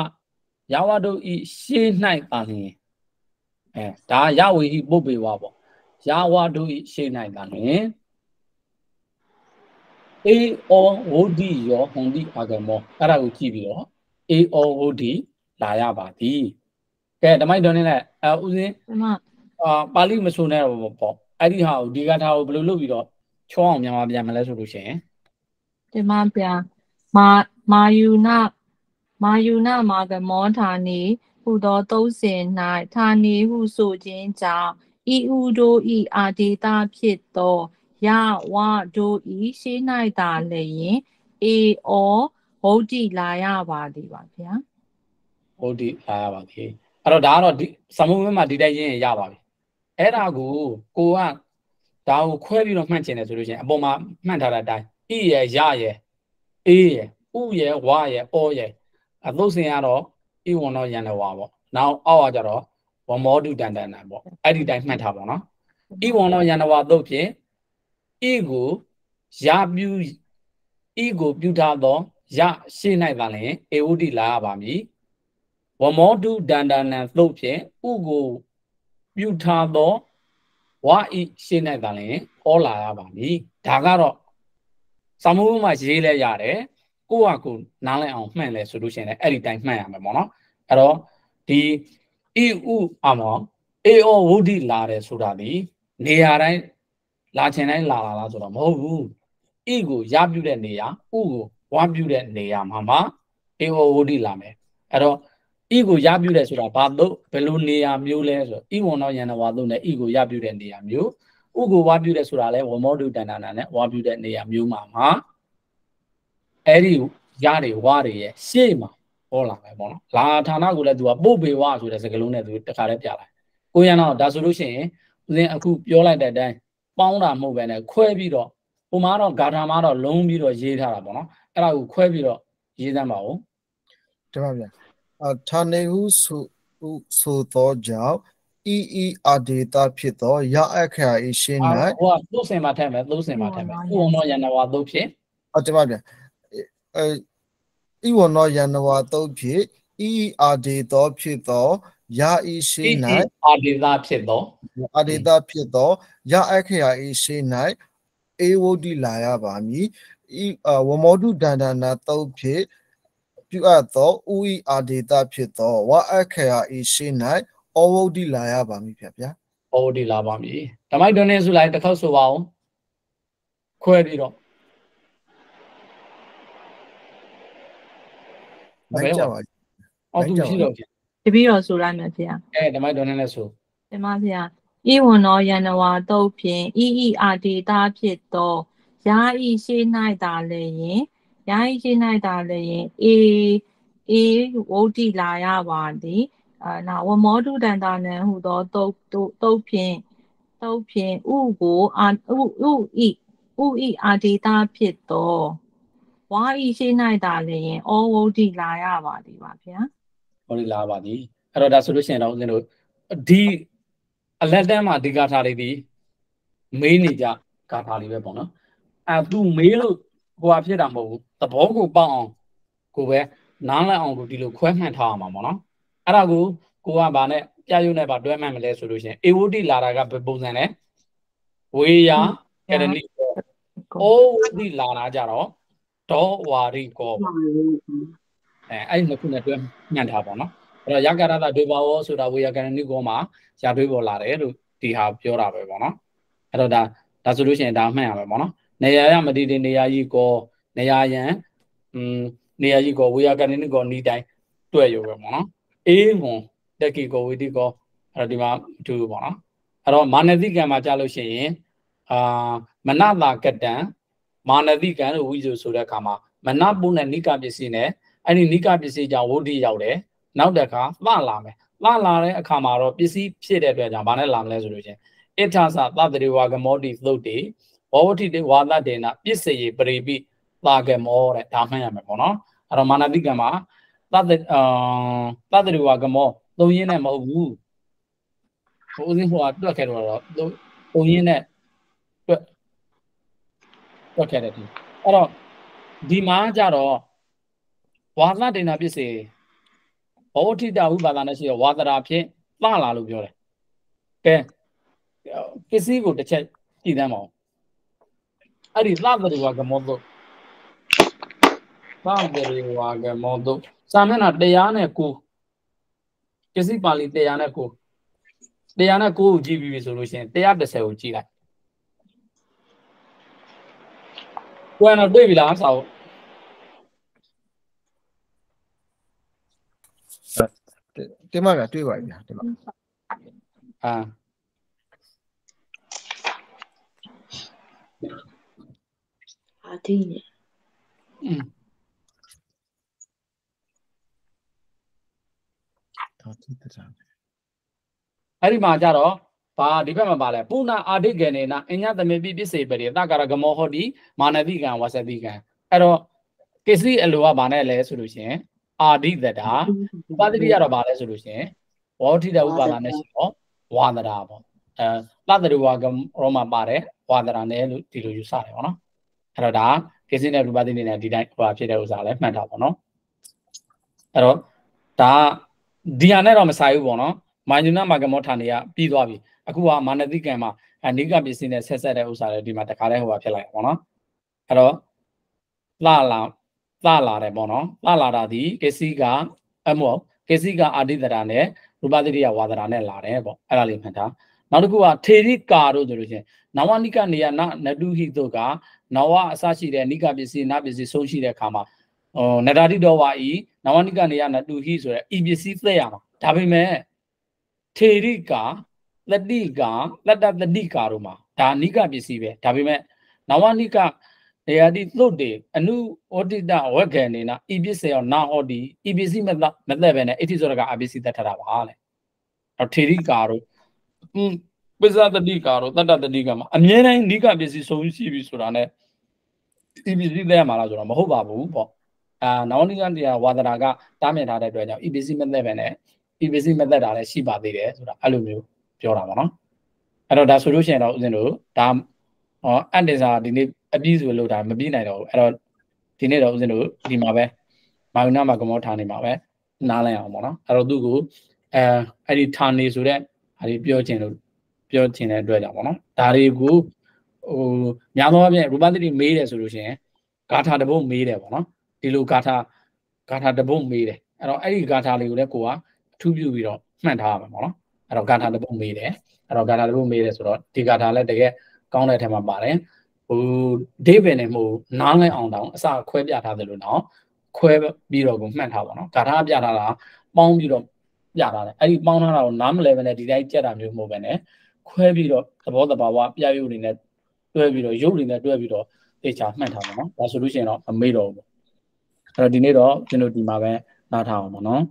ယာဝါဒုဤရှေး၌ပါလျင်အဲဒါယဝေဟိပုပ္ပေဝါပေါ့ယာဝါဒုဤရှေး၌ပါလျင်အေဩဝုဒ္ဓိယောဟွန်ဒီအာဂမောအဲ့ဒါကိုကြည့်ပြီးတော့အေဩဝုဒ္ဓိလာရပါသည်ကဲဓမ္မိုက်တော်နဲ့အဲဥစဉ်ဒီမှာအာပါဠိမဆိုနဲ့တော့ပေါ့အဲ့ဒီဟာကိုဒီကထာကိုဘယ်လိုလုပ်ပြီးတော့ချောအောင်မြန်မာပြန်မလဲဆိုလို့ရှိရင်ဒီမှာပြ မာမာယူနာမာယူနာမာကမောဌာနီဟူသောသုံးစင်၌ဌာနီဟုဆိုခြင်းကြောင့်ဤဥတို့ဤအာဒေတာဖြစ်သောယဝတို့ဤရှေး၌သာလျင်အေဩဗုဒ္ဓိလာရပါသည်ပါဗျာဟုတ်ဒီလာရပါပြီအဲ့တော့ဒါကတော့ဒီစမုံမမှာဒီတိုင်းရင်းရင်ရပါပြီအဲ့ဒါကိုကိုကဒါကိုခွဲပြီးတော့မှတ်ချင်တယ်ဆိုလို့ရှိရင်အပေါ်မှာမှတ်ထားတဲ့အတိုင်းဤရယ်ရရယ် အေးရယ်ဥရယ်ဝရယ်အောရယ်အသုတ်စင်ကတော့ဤဝန်တော့ရန်တော်ဝါပေါ့နောက်အောက်ကကြတော့ဝမောတုတန်တန်တန်ပေါ့အဲ့ဒီတိုင်းမှတ်ထားပါနော်ဤဝန်တော့ရန်တော်ဝါသုတ်ဖြင့်ဤကိုရပြုဤကိုပြုထားသောရရှေ့၌ပါလျင်အေဝုဒိလာရပါမည်ဝမောတုဒန္တနံသုတ်ဖြင့်ဥကိုပြုထားသောဝါဤရှေ့၌ပါလျင်ဟောလာရပါမည်ဒါကတော့ စာမိုးမှာရေးလဲရတယ်ကိုယ့်ဟာကိုယ်နားလည်အောင်မှန်လဲဆိုလို့ရှိရင်လည်းအဲ့ဒီတိုင်းမှန်ရမယ်ပေါ့နော်အဲ့တော့ဒီဤဥအမောအေဩဝုဒိလာတယ်ဆိုတာဒီနေရာတိုင်းလာချင်တိုင်းလာလာလားဆိုတော့မဟုတ်ဘူးဤကိုရပြုတဲ့နေရာဥကိုဝါပြုတဲ့နေရာမှာမှာအေဩဝုဒိလာမယ်အဲ့တော့ဤကိုရပြုတယ်ဆိုတာဘာလို့ဘယ်လိုနေရာမျိုးလဲဆိုတော့ဤဝန်တော်ယန္တဝါတို့နဲ့ဤကိုရပြုတဲ့နေရာမျိုး ဥကိုဝါပြုတယ်ဆိုတာလဲဝမောတုတဏ္ဍာနာနဲ့ဝါပြုတဲ့နေရာမျိုးမှာမှာအဲ့ဒီရတွေဝါတွေရဲ့ရှေ့မှာဟောလာမယ်ပေါ့နော်လာဌာနကိုလည်းသူကပို့ပေဝါဆိုတဲ့စကားလုံးနဲ့သူတခါတည်းပြလိုက်ကိုရန်တော့ဒါဆိုလို့ရှိရင်ဦးဇင်းအခုပြောလိုက်တဲ့အတိုင်းပေါင်းတာမဟုတ်ပဲနဲ့ခွဲပြီးတော့ဟိုမှာတော့ဂါထာမှာတော့လုံးပြီးတော့ရေးထားတာပေါ့နော်အဲ့ဒါကိုခွဲပြီးတော့ရေးသမ်းပါဦးတမဗျာအထာနေဟုဆိုဟုဆိုသောကြောင့် ဤဤအာဒေတာဖြစ်သောရအခရာဤရှင်းအာ၌ဟိုကသုတ်စင်မှာထည့်မယ်သုတ်စင်မှာထည့်မယ်ဥဝမောယန္တဝါသုတ်ဖြင့်အတမဗျာအဲဤဝနောယန္နဝါတုတ်ဖြစ်ဤဤအာဒေတောဖြစ်သောရဤရှဤင်းဤ၌အာဒေသာဖြစ်သောအာဒေတာဖြစ်သောရအခရာဤရှင်း၌အေဝုဒ္ဓိလာရပါမည်ဤအဝမောတုဒန္ဒနာတုတ်ဖြစ်ပြုအပ်သောဥဤအာဒေတာဖြစ်သောဝအခရာဤရှင်း၌ ဩဝုဒ္ဓိလာရပါမည်ဗျာဗျာဟောဒီလာပါမည်ဓမ္မိုက်ဒွန်းနေဆိုလိုက်တစ်ခေါက်ဆိုပါအောင်ခွဲပြီးတော့နိုင်ကြပါအောက်သူရှိတော့တပည့်တော်ဆိုလိုက်မယ်ဗျာအဲဓမ္မိုက်ဒွန်းနေလဲဆိုတင်ပါဗျာဤဝနောယန္နဝါတုတ်ဖြင့်ဤဤအာဒေတာဖြစ်သောယာဤရှိ၌သာလည်းယင်ယာဤရှိ၌သာလည်းယင်အေအေဝုဒ္ဓိလာရပါသည် အာနာဝမောတုတန္တာနံဟူသောတုတ်တုတ်ဖြင့်တုတ်ဖြင့်ဥကိုအာဥဥဤဥဤအာဒေတာဖြစ်သောဝါဤရှိ၌သာလည်းယင်ဩဝုဒ္ဓိလာရပါသည်ပါဗျာဟောဒီလာပါသည်အဲ့တော့ဒါဆိုလို့ရှိရင်တော့ဦးဇင်းတို့ဒီအလက်တန်းမှာဒီဂါထာတွေဒီမေးနေကြဂါထာတွေပဲပေါ့နော်အဲသူမေးလို့ဟိုဟာဖြစ်တာမဟုတ်ဘူးသဘောကိုပေါက်အောင်ကိုပဲနားလည်အောင်ကိုဒီလိုခွဲမှန်ထားအောင်ပါပေါ့နော် အဲ့ဒါကိုကိုကဗာနဲ့ပြရုပ်နဲ့ဗာတွဲမှန်မလဲဆိုလို့ရှိရင်အေဝုဒ္ဓိလာတာကဘယ်ပုံစံလဲဝေယာကရဏီဩဝုဒ္ဓိလာတာကြတော့ဒေါဝါရိကောအဲအဲ့ဒီနှစ်ခုနဲ့တွဲညှန့်ထားပါတော့အဲ့တော့ယကရတဒွေဘာဝဆိုတာဝေယကရဏိကောမှာရာတွေးပေါ်လာတယ်လို့ဒီဟာပြောတာပဲပေါ့နော်အဲ့တော့ဒါဒါဆိုလို့ရှိရင်ဒါမှတ်ရမယ်ပေါ့နော်နေရာရမတိတိနေရာကြီးကောနေရာယံอืมနေရာကြီးကောဝေယကရဏိကောဤတိုင်းတွဲရုံပဲပေါ့နော် အေးဝန်တက်ကီကောဝေတိကောအဲ့တော့ဒီမှာအထူးပေါ့နော်အဲ့တော့မာနတိကံမှာကြားလို့ရှိရင်အာမနတာကတံမာနတိကံလို့ဝိဇ္ဇဆိုတဲ့အခါမှာမနပုနဲ့နိကပစ္စည်းနဲ့အဲ့ဒီနိကပစ္စည်းကြောင့်ဝုဒ္ဓိရောက်တယ်နောက်တစ်ခါလှလာမယ်လှလာတဲ့အခါမှာတော့ပစ္စည်းဖြစ်တဲ့အတွက်ကြောင့်ဘာနဲ့လာမလဲဆိုလို့ချင်းအဋ္ဌသသတ္တရေဝါကမောတိသုတ်တိဘောဝတိတေဝါသတေနပစ္စယေပရိပိသာကမောတဲ့ဒါမှတ်ရမယ်ပေါ့နော်အဲ့တော့မာနတိကံမှာ သတ္တအာသတ္တရေဝါကမောသုံးရင်းနဲ့မဟုတ်ဘူးဟိုဦးစင်းဟိုကတွက်ခဲ့တော့သုံးရင်းနဲ့တွက်တွက်ခဲ့တယ်ဒီအဲ့တော့ဒီမှာကြတော့ဝါသဒေနာပစ္စေဘောဋိတဝိပါဒနဲ့ရှိတော့ဝါသရာဖြင့်လှလာလို့ပြောတယ်။ကဲပစ္စည်းကိုတစ်ချက်ကြည့်သမ်းပါဦး။အဲ့ဒီလှတရဝကမောတုလှတရဝကမောတု စာမျက်နှာတရားနဲ့ကိုပစ္စည်းပါဠိတရားနဲ့ကိုတရားနဲ့ကိုကိုကြည့်ပြီးပြီဆိုလို့ရှိရင်130ကိုကြည့်လိုက်ကိုယ်တော့တွေ့ပြီလားစာအုပ်တင်မဗျာတွေ့ပါပြီဗျာတင်မအာအာတိနေอืม ဒါတိတတာအဲ့ဒီမှာကြတော့ဘာဒီဘက်မှာပါလဲပုဏ္ဏအာဒိကေနေနအညသမေပိပစ္စေပရိသကာရဂမောဟောတိမာနတိကံဝသတိကံအဲ့တော့ကိစ္စည်းအလိုကဘာနဲ့လဲဆိုလို့ရှိရင်အာဒိတတာဥပဒတိကတော့ဘာလဲဆိုလို့ရှိရင်ဝေါထိတဥပါဒနဲ့ရှိတော့ဝါဒရာပေါ့အဲလတ္တရဝကရောမှာပါတယ်ဝါဒရာနဲ့လို့ဒီလိုယူဆတယ်ပေါ့နော်အဲ့တော့ဒါကိစ္စည်းနဲ့ဥပဒတိနဲ့ဒီတိုင်းဟိုဖြစ်တဲ့ဥစ္စာလည်းမှတ်တာပေါ့နော်အဲ့တော့ဒါ ဒီဟာနဲ့တော့မဆိုင်ဘူးပေါ့နော်မာညုနာမာကမောဌာနေကပြီးသွားပြီအခုကမာနတိကံမှာအနိကပစ္စည်းနဲ့ဆက်ဆက်တဲ့ဥစ္စာတွေဒီမှာတခါတည်းဟိုပါဖြစ်လိုက်ပါပေါ့နော်အဲ့တော့လှလာလှလာတယ်ပေါ့နော်လှလာတာဒီကစ္စည်းကအမောကစ္စည်းကအာတိတရာနဲ့ရူပတိယဝါဒရာနဲ့လာတယ်ပေါ့အဲ့ဒါလေးမှတ်ထားနောက်တစ်ခုကထေရိကာတို့ဆိုလို့ချင်းနဝနိကနေယနနတုဟိတို့ကနဝအစရှိတဲ့နိကပစ္စည်းနပစ္စည်းဆုံးရှိတဲ့အခါမှာ ဟိုနတတိတော်ဝါဤနဝနိကနေယနတုဟိဆိုတဲ့ဤပစ္စည်းသက်ရမှာဒါပေမဲ့ထေရိကာတတိကာတတတတိကာတို့မှာဒါနိကပစ္စည်းပဲဒါပေမဲ့နဝနိကနေယတိသုတ်တေအနုဩတိတဝက်ခံနေနာဤပစ္စယောနာဟောတိဤပစ္စည်းမသက်မသက်ပဲနဲ့အဋ္ဌိဆိုရကအပစ္စည်းသက်ထတာပါလေတော့ထေရိကာတို့อืมပစ္စတတိကာတို့တတတတိကာမှာအမြဲတမ်းနိကပစ္စည်းဆုံးရှိပြီဆိုတာ ਨੇ ဤပစ္စည်းသက်ရမှာလားဆိုတော့မဟုတ်ပါဘူးပေါ့ အာနဝနိကတရားဝါဒနာကတားမြင်ထားတဲ့အတွက်ကြောင့်ဤပစ္စည်းမသက်ပဲနဲ့ဤပစ္စည်းမသက်တာလည်းရှိပါသေးတယ်ဆိုတာအဲ့လိုမျိုးပြောတာပါနော်အဲ့တော့ဒါဆိုလို့ရှိရင်တော့ဦးဇင်းတို့ဒါဟောအန်တင်စာဒီနေ့အပြည့်စုံလို့ဒါမပြီးနိုင်တော့ဘူးအဲ့တော့ဒီနေ့တော့ဦးဇင်းတို့ဒီမှာပဲမာယုနာမှာကမောဌာနေမှာပဲနားလည်အောင်ပေါ့နော်အဲ့တော့သူ့ကိုအဲအဲ့ဒီဌာနေဆိုတဲ့ဟာဒီပြောခြင်းလို့ပြောခြင်းတဲ့အတွက်ကြောင့်ပေါ့နော်ဒါတွေကိုဟိုများသောအားဖြင့်ရူပသတိမေးတယ်ဆိုလို့ရှိရင်ဂါထာတစ်ပုဒ်မေးတယ်ပေါ့နော် ဒီလိုဂါထာဂါထာတစ်ပုဒ်မေးတယ်အဲ့တော့အဲ့ဒီဂါထာလေးကိုလည်းကိုကအထူးပြုပြီးတော့မှတ်ထားရမှာပေါ့နော်အဲ့တော့ဂါထာတစ်ပုဒ်မေးတယ်အဲ့တော့ဂါထာတစ်ပုဒ်မေးတယ်ဆိုတော့ဒီဂါထာလည်းတကယ်ကောင်းတဲ့ထဲမှာပါတယ်ဟိုဒေဘယ်နဲ့မို့နားလဲအောင်တောင်အစခွဲပြထားတယ်လို့နော်ခွဲပြီးတော့ကိုမှတ်ထားပါတော့ဂါထာပြထားတာပေါင်းပြီးတော့ပြထားတယ်အဲ့ဒီပေါင်းထားတာကိုနားမလဲပဲနဲ့ဒီတိုင်းကြက်တာမျိုးမဟုတ်ပဲနဲ့ခွဲပြီးတော့သဘောတဘာဝပြရုပ်တွေနဲ့တွဲပြီးတော့ရုပ်တွေနဲ့တွဲပြီးတော့တေချာမှတ်ထားပါတော့ဒါဆိုလို့ရှိရင်တော့မမေ့တော့ဘူး အဲ့တော့ဒီနေ့တော့ကျွန်တော်ဒီမှာပဲနားထားအောင်ပါနော်